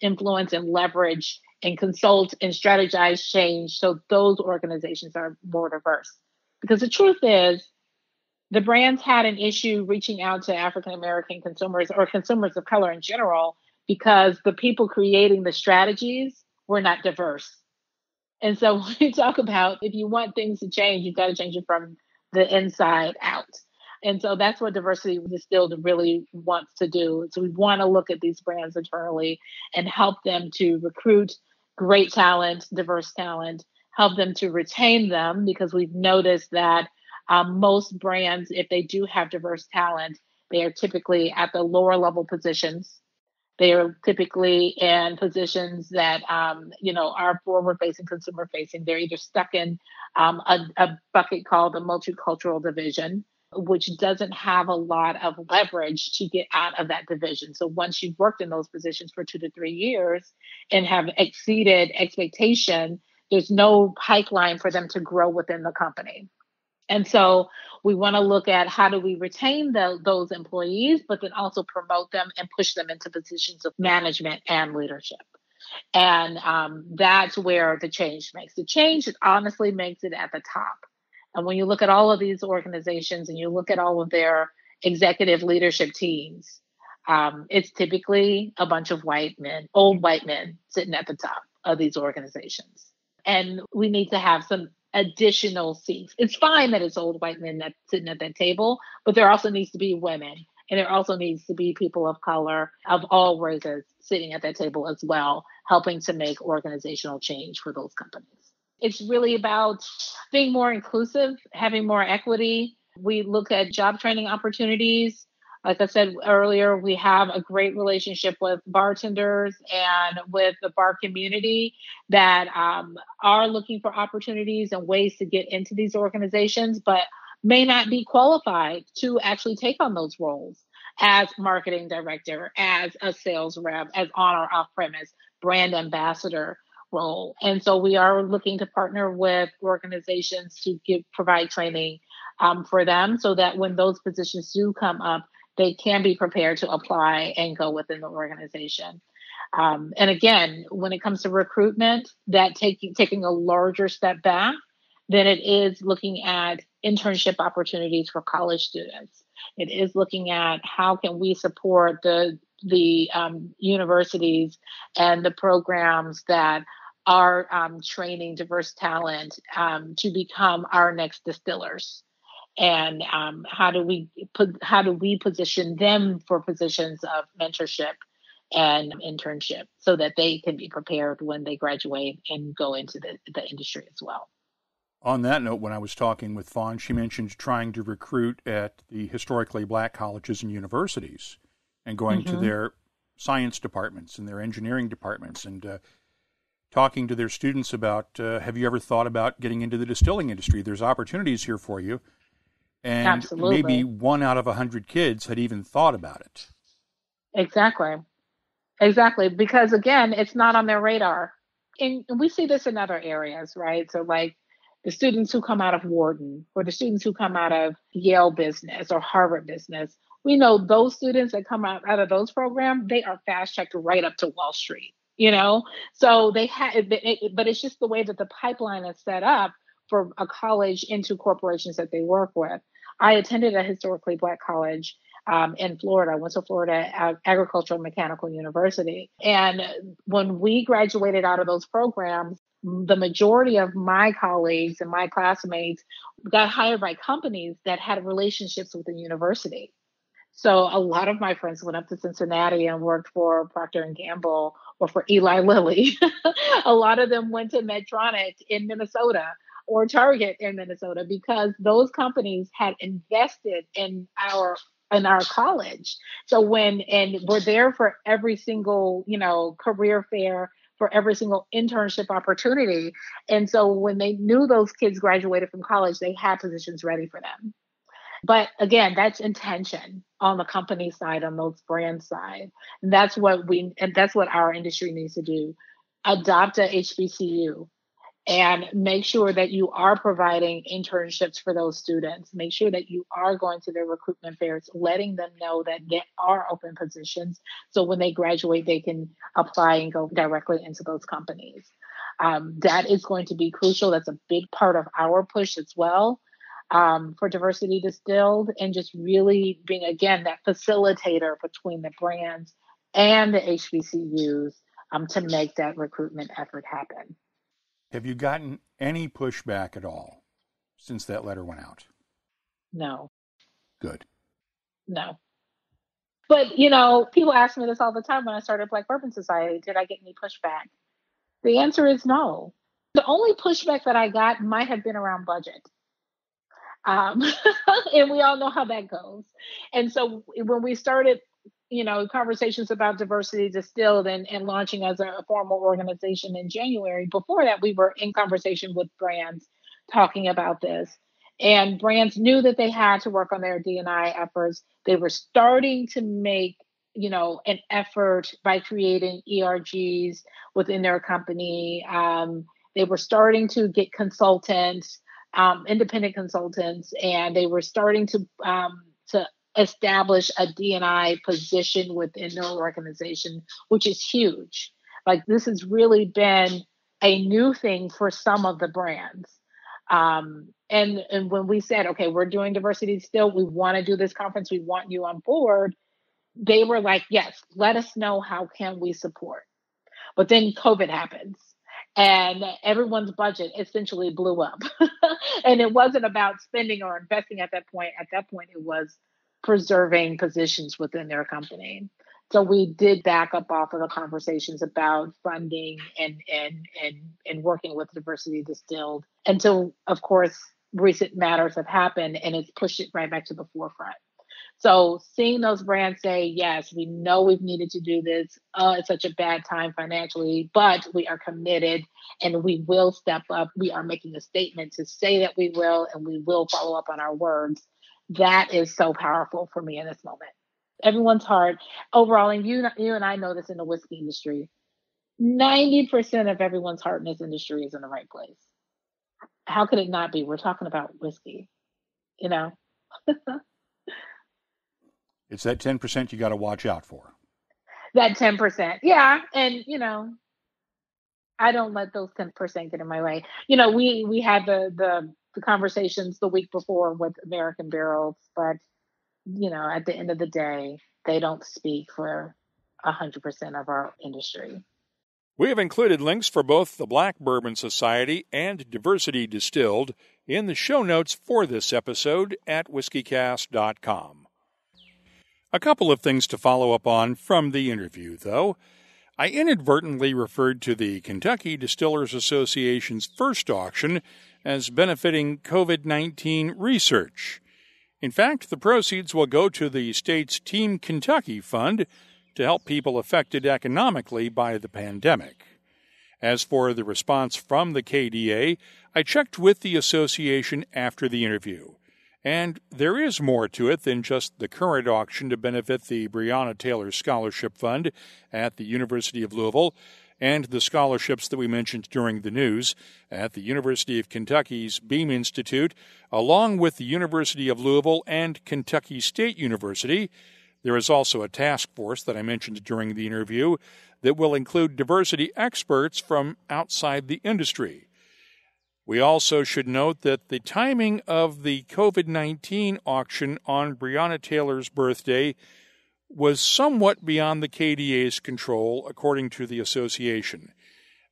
influence and leverage and consult and strategize change so those organizations are more diverse. Because the truth is, the brands had an issue reaching out to African American consumers or consumers of color in general because the people creating the strategies were not diverse. And so <laughs> when you talk about if you want things to change, you've got to change it from the inside out. And so that's what diversity distilled really wants to do. So we want to look at these brands internally and help them to recruit great talent, diverse talent, help them to retain them because we've noticed that um, most brands, if they do have diverse talent, they are typically at the lower level positions. They are typically in positions that um, you know are forward facing, consumer facing. They're either stuck in um, a, a bucket called the multicultural division, which doesn't have a lot of leverage to get out of that division. So once you've worked in those positions for two to three years and have exceeded expectation, there's no pipeline for them to grow within the company. And so we want to look at how do we retain the, those employees, but then also promote them and push them into positions of management and leadership. And um, that's where the change makes. The change honestly makes it at the top. And when you look at all of these organizations and you look at all of their executive leadership teams, um, it's typically a bunch of white men, old white men sitting at the top of these organizations and we need to have some additional seats. It's fine that it's old white men that sitting at that table, but there also needs to be women, and there also needs to be people of color of all races sitting at that table as well, helping to make organizational change for those companies. It's really about being more inclusive, having more equity. We look at job training opportunities like I said earlier, we have a great relationship with bartenders and with the bar community that um, are looking for opportunities and ways to get into these organizations, but may not be qualified to actually take on those roles as marketing director, as a sales rep, as on or off premise brand ambassador role. And so we are looking to partner with organizations to give provide training um, for them so that when those positions do come up, they can be prepared to apply and go within the organization. Um, and again, when it comes to recruitment, that taking taking a larger step back than it is looking at internship opportunities for college students. It is looking at how can we support the the um, universities and the programs that are um, training diverse talent um, to become our next distillers and um, how do we put how do we position them for positions of mentorship and internship so that they can be prepared when they graduate and go into the, the industry as well. On that note, when I was talking with Fawn, she mentioned trying to recruit at the historically black colleges and universities and going mm-hmm. to their science departments and their engineering departments and uh, talking to their students about uh, have you ever thought about getting into the distilling industry? There's opportunities here for you and Absolutely. maybe one out of a hundred kids had even thought about it. Exactly, exactly. Because again, it's not on their radar, and we see this in other areas, right? So like the students who come out of Wharton or the students who come out of Yale Business or Harvard Business, we know those students that come out, out of those programs, they are fast tracked right up to Wall Street, you know? So they have, but it's just the way that the pipeline is set up for a college into corporations that they work with. I attended a historically black college um, in Florida. I went to Florida Ag- Agricultural Mechanical University. And when we graduated out of those programs, the majority of my colleagues and my classmates got hired by companies that had relationships with the university. So a lot of my friends went up to Cincinnati and worked for Procter and Gamble or for Eli Lilly. <laughs> a lot of them went to Medtronic in Minnesota or Target in Minnesota because those companies had invested in our in our college. So when and we're there for every single, you know, career fair, for every single internship opportunity. And so when they knew those kids graduated from college, they had positions ready for them. But again, that's intention on the company side, on those brand side. And that's what we and that's what our industry needs to do. Adopt a HBCU and make sure that you are providing internships for those students. Make sure that you are going to their recruitment fairs, letting them know that there are open positions. So when they graduate, they can apply and go directly into those companies. Um, that is going to be crucial. That's a big part of our push as well um, for diversity distilled and just really being, again, that facilitator between the brands and the HBCUs um, to make that recruitment effort happen. Have you gotten any pushback at all since that letter went out? No. Good. No. But, you know, people ask me this all the time when I started Black Bourbon Society did I get any pushback? The answer is no. The only pushback that I got might have been around budget. Um, <laughs> and we all know how that goes. And so when we started, you know, conversations about diversity distilled and, and launching as a, formal organization in January, before that, we were in conversation with brands talking about this. And brands knew that they had to work on their D&I efforts. They were starting to make you know an effort by creating ERGs within their company. Um, they were starting to get consultants um, independent consultants, and they were starting to um, to establish a D&I position within their organization, which is huge. Like this has really been a new thing for some of the brands. Um, and and when we said, okay, we're doing diversity still, we want to do this conference, we want you on board. They were like, yes, let us know how can we support. But then COVID happens and everyone's budget essentially blew up. <laughs> and it wasn't about spending or investing at that point. At that point, it was preserving positions within their company. So we did back up off of the conversations about funding and and and and working with diversity distilled until, of course, recent matters have happened and it's pushed it right back to the forefront. So seeing those brands say, yes, we know we've needed to do this. Uh, it's such a bad time financially, but we are committed and we will step up. We are making a statement to say that we will and we will follow up on our words. That is so powerful for me in this moment. Everyone's heart overall, and you, you and I know this in the whiskey industry. 90% of everyone's heart in this industry is in the right place. How could it not be? We're talking about whiskey, you know? <laughs> It's that 10% you got to watch out for. That 10%. Yeah. And, you know, I don't let those 10% get in my way. You know, we, we had the, the, the conversations the week before with American Barrels, but, you know, at the end of the day, they don't speak for a 100% of our industry. We have included links for both the Black Bourbon Society and Diversity Distilled in the show notes for this episode at whiskycast.com. A couple of things to follow up on from the interview, though. I inadvertently referred to the Kentucky Distillers Association's first auction as benefiting COVID 19 research. In fact, the proceeds will go to the state's Team Kentucky Fund to help people affected economically by the pandemic. As for the response from the KDA, I checked with the association after the interview. And there is more to it than just the current auction to benefit the Breonna Taylor Scholarship Fund at the University of Louisville and the scholarships that we mentioned during the news at the University of Kentucky's Beam Institute, along with the University of Louisville and Kentucky State University. There is also a task force that I mentioned during the interview that will include diversity experts from outside the industry. We also should note that the timing of the COVID 19 auction on Breonna Taylor's birthday was somewhat beyond the KDA's control, according to the association.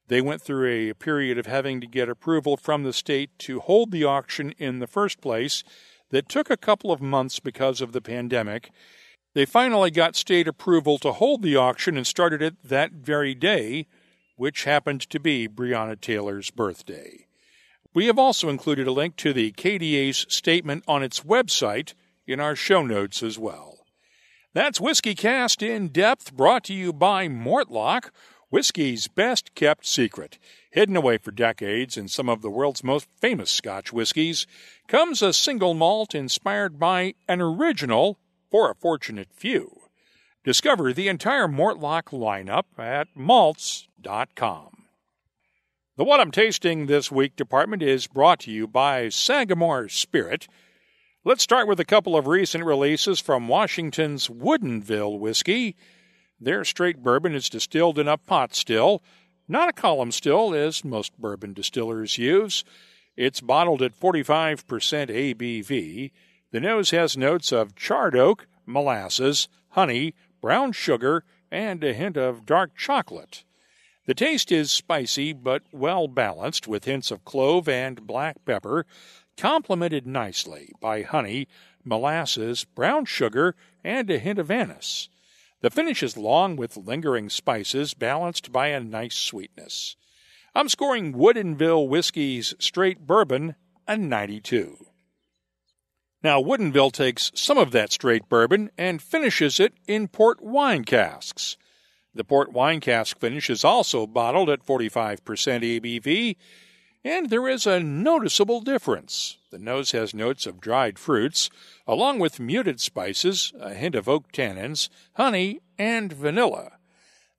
They went through a period of having to get approval from the state to hold the auction in the first place that took a couple of months because of the pandemic. They finally got state approval to hold the auction and started it that very day, which happened to be Breonna Taylor's birthday. We have also included a link to the KDA's statement on its website in our show notes as well. That's WhiskyCast in Depth, brought to you by Mortlach, whiskey's best kept secret. Hidden away for decades in some of the world's most famous Scotch whiskies, comes a single malt inspired by an original for a fortunate few. Discover the entire Mortlach lineup at malts.com. The What I'm Tasting This Week department is brought to you by Sagamore Spirit. Let's start with a couple of recent releases from Washington's Woodinville Whiskey. Their straight bourbon is distilled in a pot still, not a column still, as most bourbon distillers use. It's bottled at 45% ABV. The nose has notes of charred oak, molasses, honey, brown sugar, and a hint of dark chocolate. The taste is spicy but well balanced with hints of clove and black pepper, complemented nicely by honey, molasses, brown sugar, and a hint of anise. The finish is long with lingering spices balanced by a nice sweetness. I'm scoring Woodinville Whiskey's straight bourbon a 92. Now, Woodinville takes some of that straight bourbon and finishes it in port wine casks. The port wine cask finish is also bottled at 45% ABV, and there is a noticeable difference. The nose has notes of dried fruits, along with muted spices, a hint of oak tannins, honey, and vanilla.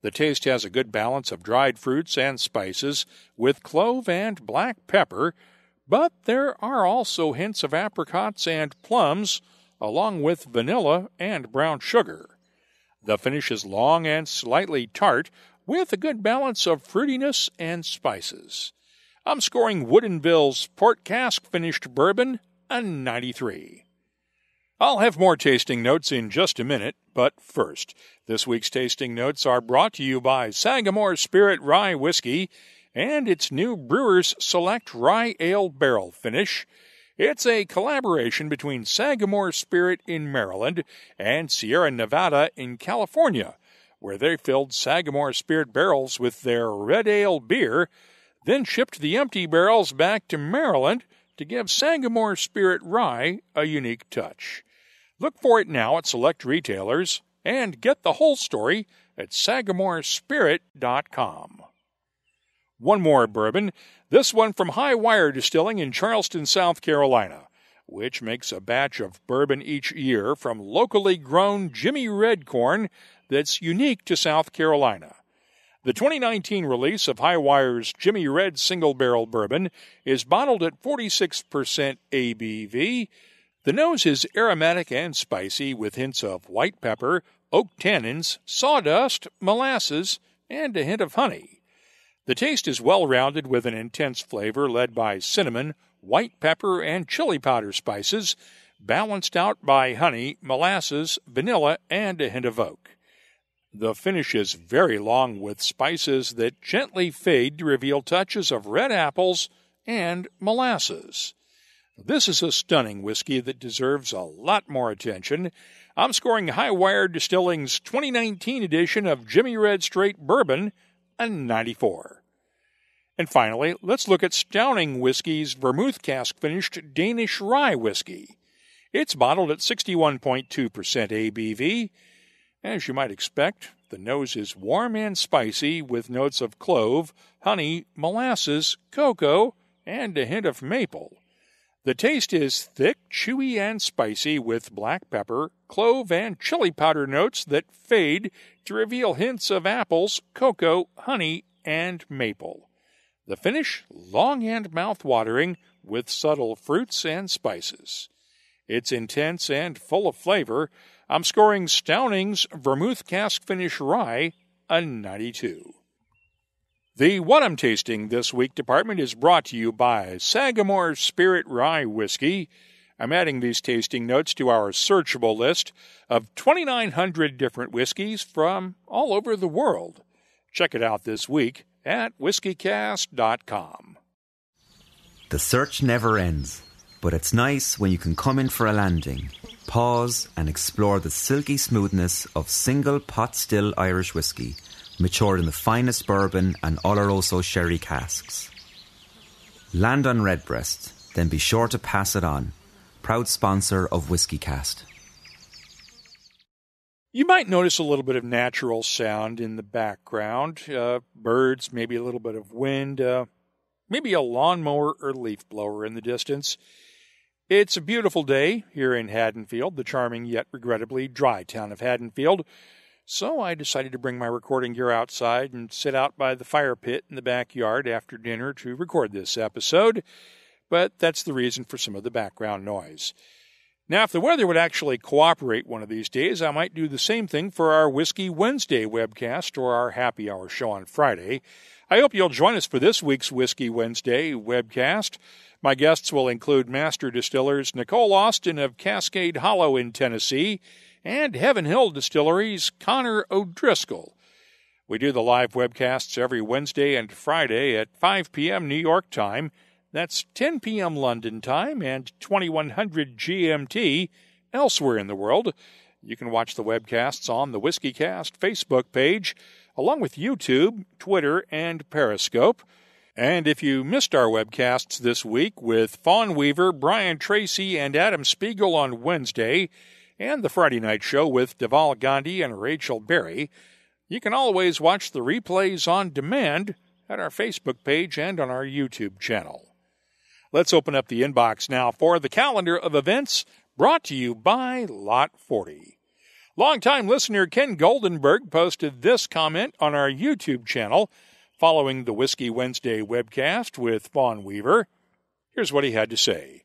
The taste has a good balance of dried fruits and spices, with clove and black pepper, but there are also hints of apricots and plums, along with vanilla and brown sugar. The finish is long and slightly tart, with a good balance of fruitiness and spices. I'm scoring Woodinville's Port Cask finished bourbon a 93. I'll have more tasting notes in just a minute, but first, this week's tasting notes are brought to you by Sagamore Spirit Rye Whiskey and its new Brewers Select Rye Ale Barrel finish. It's a collaboration between Sagamore Spirit in Maryland and Sierra Nevada in California, where they filled Sagamore Spirit barrels with their red ale beer, then shipped the empty barrels back to Maryland to give Sagamore Spirit Rye a unique touch. Look for it now at select retailers and get the whole story at sagamorespirit.com. One more bourbon, this one from High Wire Distilling in Charleston, South Carolina, which makes a batch of bourbon each year from locally grown Jimmy Red corn that's unique to South Carolina. The 2019 release of Highwire's Jimmy Red Single Barrel Bourbon is bottled at 46% ABV. The nose is aromatic and spicy with hints of white pepper, oak tannins, sawdust, molasses, and a hint of honey. The taste is well rounded with an intense flavor led by cinnamon, white pepper, and chili powder spices, balanced out by honey, molasses, vanilla, and a hint of oak. The finish is very long with spices that gently fade to reveal touches of red apples and molasses. This is a stunning whiskey that deserves a lot more attention. I'm scoring High Wire Distilling's 2019 edition of Jimmy Red Straight Bourbon a 94. And finally, let's look at Stauning Whiskey's vermouth cask finished Danish rye whiskey. It's bottled at 61.2% ABV. As you might expect, the nose is warm and spicy with notes of clove, honey, molasses, cocoa, and a hint of maple. The taste is thick, chewy, and spicy with black pepper, clove, and chili powder notes that fade to reveal hints of apples, cocoa, honey, and maple. The finish long and mouth-watering with subtle fruits and spices. It's intense and full of flavor. I'm scoring Stauning's Vermouth Cask Finish Rye a 92. The What I'm Tasting This Week department is brought to you by Sagamore Spirit Rye Whiskey. I'm adding these tasting notes to our searchable list of 2,900 different whiskeys from all over the world. Check it out this week at whiskycast.com. The search never ends, but it's nice when you can come in for a landing pause and explore the silky smoothness of single pot still Irish whiskey, matured in the finest bourbon and Oloroso sherry casks. Land on Redbreast, then be sure to pass it on. Proud sponsor of WhiskyCast. You might notice a little bit of natural sound in the background uh, birds, maybe a little bit of wind, uh, maybe a lawnmower or leaf blower in the distance. It's a beautiful day here in Haddonfield, the charming yet regrettably dry town of Haddonfield. So I decided to bring my recording gear outside and sit out by the fire pit in the backyard after dinner to record this episode. But that's the reason for some of the background noise. Now, if the weather would actually cooperate one of these days, I might do the same thing for our Whiskey Wednesday webcast or our happy hour show on Friday. I hope you'll join us for this week's Whiskey Wednesday webcast. My guests will include master distillers Nicole Austin of Cascade Hollow in Tennessee and Heaven Hill Distillery's Conor O'Driscoll. We do the live webcasts every Wednesday and Friday at 5 p.m. New York time that's 10 p.m. London time and 2100 GMT elsewhere in the world. You can watch the webcasts on the WhiskyCast Facebook page, along with YouTube, Twitter, and Periscope. And if you missed our webcasts this week with Fawn Weaver, Brian Treacy, and Adam Spiegel on Wednesday, and the Friday night show with Dhaval Gandhi and Rachel Barrie, you can always watch the replays on demand at our Facebook page and on our YouTube channel. Let's open up the inbox now for the calendar of events brought to you by Lot 40. Longtime listener Ken Goldenberg posted this comment on our YouTube channel following the Whiskey Wednesday webcast with Fawn Weaver. Here's what he had to say.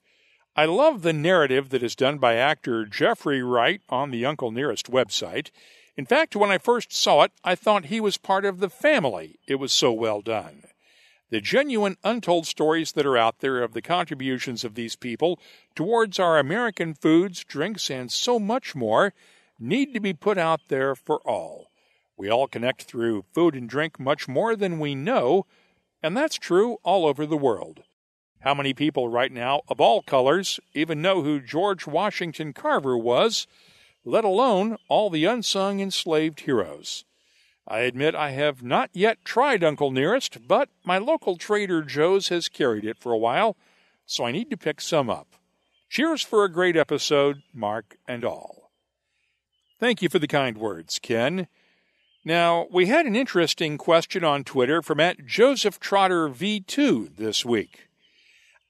I love the narrative that is done by actor Jeffrey Wright on the Uncle Nearest website. In fact, when I first saw it, I thought he was part of the family. It was so well done. The genuine untold stories that are out there of the contributions of these people towards our American foods, drinks, and so much more need to be put out there for all. We all connect through food and drink much more than we know, and that's true all over the world. How many people right now, of all colors, even know who George Washington Carver was, let alone all the unsung enslaved heroes? I admit I have not yet tried Uncle Nearest, but my local Trader Joe's has carried it for a while, so I need to pick some up. Cheers for a great episode, Mark and all. Thank you for the kind words, Ken. Now, we had an interesting question on Twitter from at Joseph Trotter V2 this week.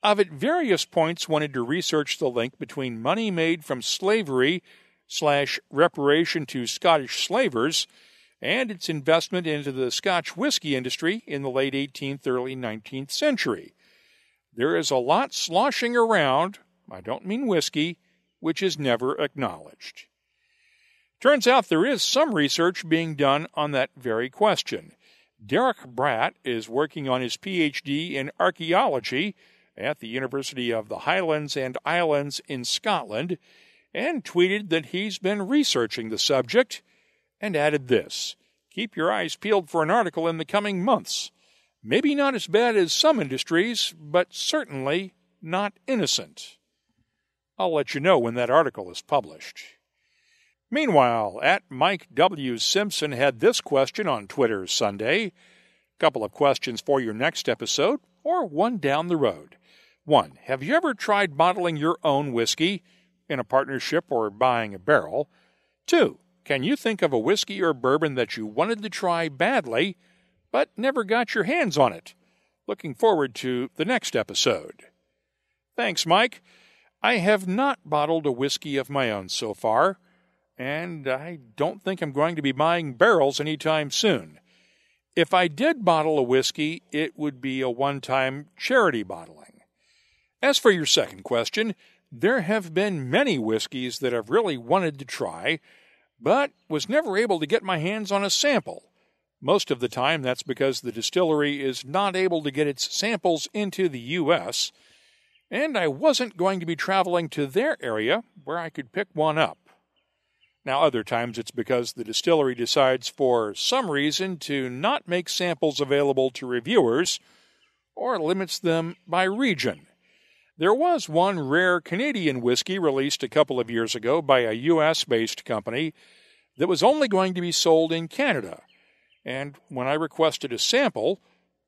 I've at various points wanted to research the link between money made from slavery slash reparation to Scottish slavers and its investment into the Scotch whiskey industry in the late 18th, early 19th century. There is a lot sloshing around, I don't mean whiskey, which is never acknowledged. Turns out there is some research being done on that very question. Derek Bratt is working on his PhD in archaeology at the University of the Highlands and Islands in Scotland and tweeted that he's been researching the subject and added this Keep your eyes peeled for an article in the coming months. Maybe not as bad as some industries, but certainly not innocent. I'll let you know when that article is published. Meanwhile, at Mike W. Simpson had this question on Twitter Sunday. Couple of questions for your next episode, or one down the road. One, have you ever tried bottling your own whiskey in a partnership or buying a barrel? Two, can you think of a whiskey or bourbon that you wanted to try badly, but never got your hands on it? Looking forward to the next episode. Thanks, Mike. I have not bottled a whiskey of my own so far, and I don't think I'm going to be buying barrels anytime soon. If I did bottle a whiskey, it would be a one time charity bottling. As for your second question, there have been many whiskeys that I've really wanted to try, but was never able to get my hands on a sample. Most of the time, that's because the distillery is not able to get its samples into the U.S., and I wasn't going to be traveling to their area where I could pick one up. Now, other times it's because the distillery decides for some reason to not make samples available to reviewers or limits them by region. There was one rare Canadian whiskey released a couple of years ago by a U.S. based company that was only going to be sold in Canada. And when I requested a sample,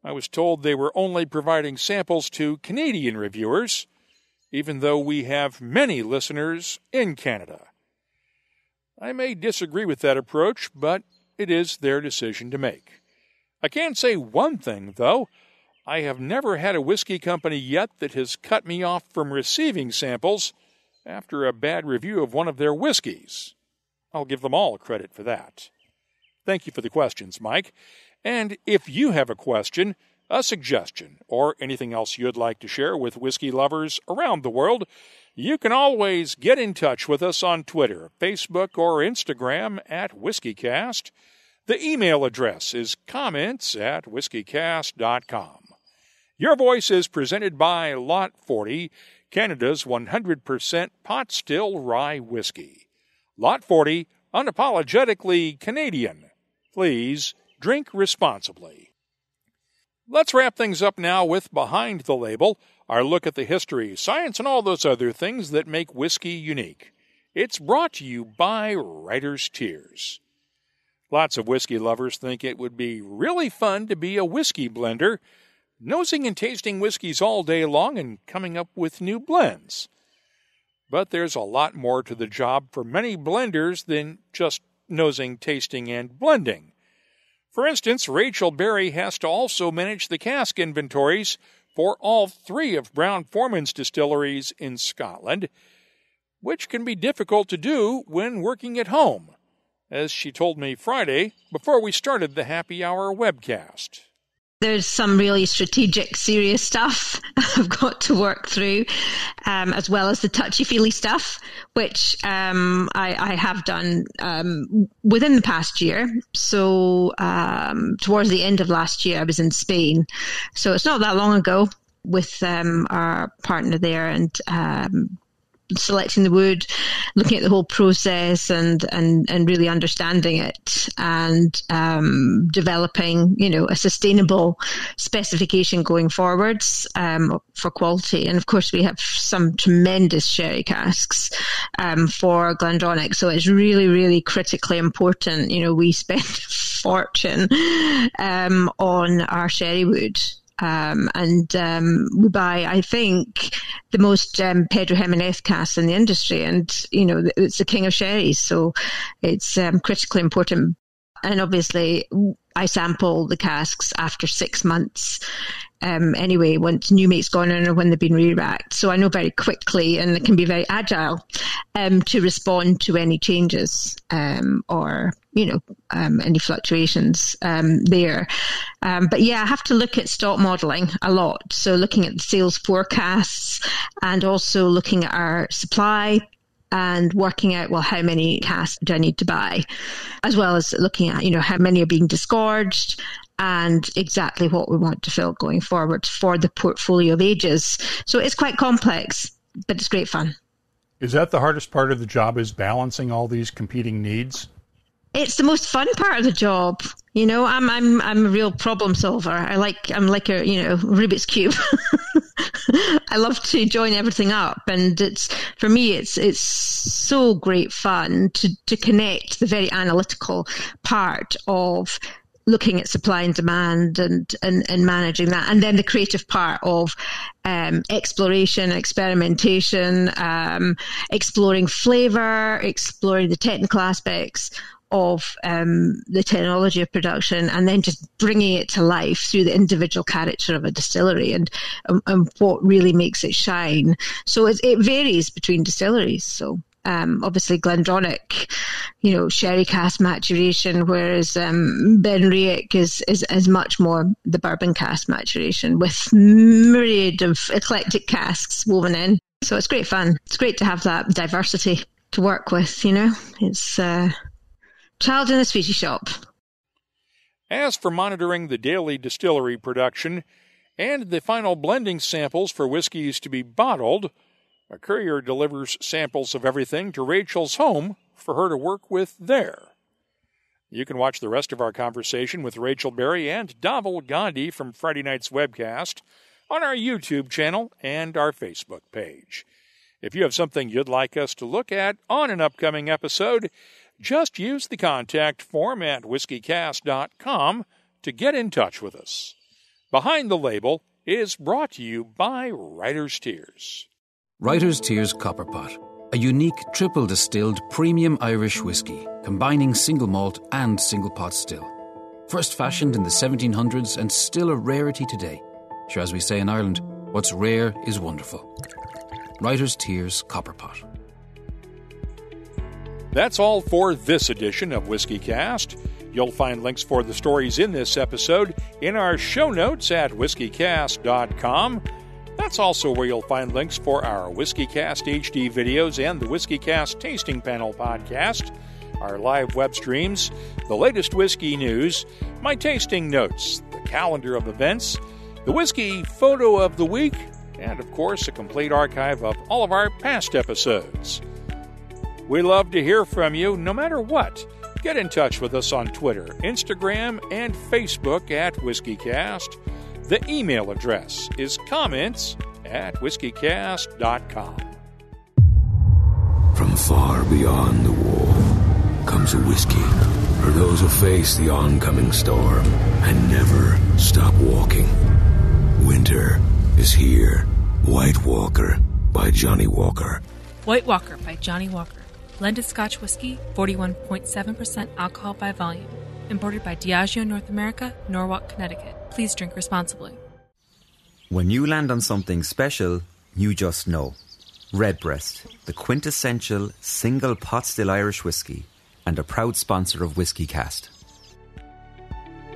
I was told they were only providing samples to Canadian reviewers, even though we have many listeners in Canada. I may disagree with that approach, but it is their decision to make. I can say one thing, though. I have never had a whiskey company yet that has cut me off from receiving samples after a bad review of one of their whiskeys. I'll give them all credit for that. Thank you for the questions, Mike. And if you have a question, a suggestion, or anything else you'd like to share with whiskey lovers around the world, you can always get in touch with us on Twitter, Facebook, or Instagram at WhiskyCast. The email address is comments at whiskycast.com. Your Voice is presented by Lot 40, Canada's 100% pot still rye whiskey. Lot 40, unapologetically Canadian. Please drink responsibly. Let's wrap things up now with Behind the Label, our look at the history, science, and all those other things that make whiskey unique. It's brought to you by Writer's Tears. Lots of whiskey lovers think it would be really fun to be a whiskey blender nosing and tasting whiskeys all day long and coming up with new blends. But there's a lot more to the job for many blenders than just nosing, tasting, and blending. For instance, Rachel Barrie has to also manage the cask inventories for all three of Brown Forman's distilleries in Scotland, which can be difficult to do when working at home, as she told me Friday before we started the happy hour webcast there's some really strategic, serious stuff <laughs> I've got to work through, um, as well as the touchy feely stuff, which um, I, I, have done um, within the past year. So, um, towards the end of last year, I was in Spain. So, it's not that long ago with um, our partner there and um, selecting the wood, looking at the whole process and and and really understanding it and um, developing you know a sustainable specification going forwards um, for quality. And of course, we have some tremendous sherry casks um, for GlenDronach, so it's really really critically important. You know, we spend <laughs> fortune um, on our sherry wood. Um, and um, we buy, I think, the most um, Pedro Ximénez casks in the industry, and you know it's the king of sherries, so it's um, critically important. And obviously, I sample the casks after six months um, anyway, once new make's gone in or when they've been re-racked. So I know very quickly and it can be very agile um, to respond to any changes um, or, you know, um, any fluctuations um, there. Um, but yeah, I have to look at stock modeling a lot. So looking at the sales forecasts and also looking at our supply and working out well how many casks do I need to buy, as well as looking at you know how many are being disgorged and exactly what we want to fill going forward for the portfolio of ages. So it's quite complex, but it's great fun. Is that the hardest part of the job? Is balancing all these competing needs? It's the most fun part of the job. You know, I'm I'm I'm a real problem solver. I like I'm like a you know Rubik's cube. <laughs> I love to join everything up, and it's for me it's it's so great fun to to connect the very analytical part of looking at supply and demand and, and, and managing that. And then the creative part of um, exploration, experimentation, um, exploring flavor, exploring the technical aspects of um, the technology of production and then just bringing it to life through the individual character of a distillery and, and, and what really makes it shine. So it, it varies between distilleries. So um, obviously GlenDronach, you know, sherry cask maturation, whereas um, Benriach is, is is much more the bourbon cask maturation with myriad of eclectic casks woven in. So it's great fun. It's great to have that diversity to work with. You know, it's uh, child in the sweetie shop. As for monitoring the daily distillery production and the final blending samples for whiskeys to be bottled a courier delivers samples of everything to Rachel's home for her to work with there. You can watch the rest of our conversation with Rachel Barrie and Dhaval Gandhi from Friday night's webcast on our YouTube channel and our Facebook page. If you have something you'd like us to look at on an upcoming episode, just use the contact form at whiskycast.com to get in touch with us. Behind the Label is brought to you by Writer's Tears. Writer's Tears Copperpot, a unique triple distilled premium Irish whiskey, combining single malt and single pot still. First fashioned in the 1700s and still a rarity today. Sure, as we say in Ireland, what's rare is wonderful. Writer's Tears Copperpot. That's all for this edition of WhiskyCast. You'll find links for the stories in this episode in our show notes at whiskycast.com. That's also where you'll find links for our WhiskyCast HD videos and the WhiskyCast Tasting Panel podcast, our live web streams, the latest whiskey news, my tasting notes, the calendar of events, the whiskey photo of the week, and of course, a complete archive of all of our past episodes. We love to hear from you no matter what. Get in touch with us on Twitter, Instagram, and Facebook at WhiskyCast. The email address is comments at whiskycast.com. From far beyond the wall comes a whiskey for those who face the oncoming storm and never stop walking. Winter is here. White Walker by Johnnie Walker. White Walker by Johnnie Walker blended Scotch whiskey, 41.7% alcohol by volume. Imported by Diageo North America, Norwalk, Connecticut. Please drink responsibly. When you land on something special, you just know. Redbreast, the quintessential single pot still Irish whiskey, and a proud sponsor of WhiskyCast.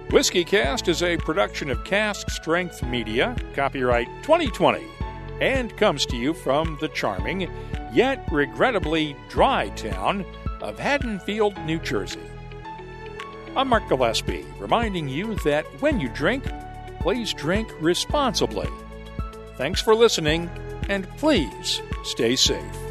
Whiskey Cast is a production of Cask Strength Media, copyright 2020, and comes to you from the charming yet regrettably dry town of Haddonfield, New Jersey. I'm Mark Gillespie, reminding you that when you drink, please drink responsibly. Thanks for listening, and please stay safe.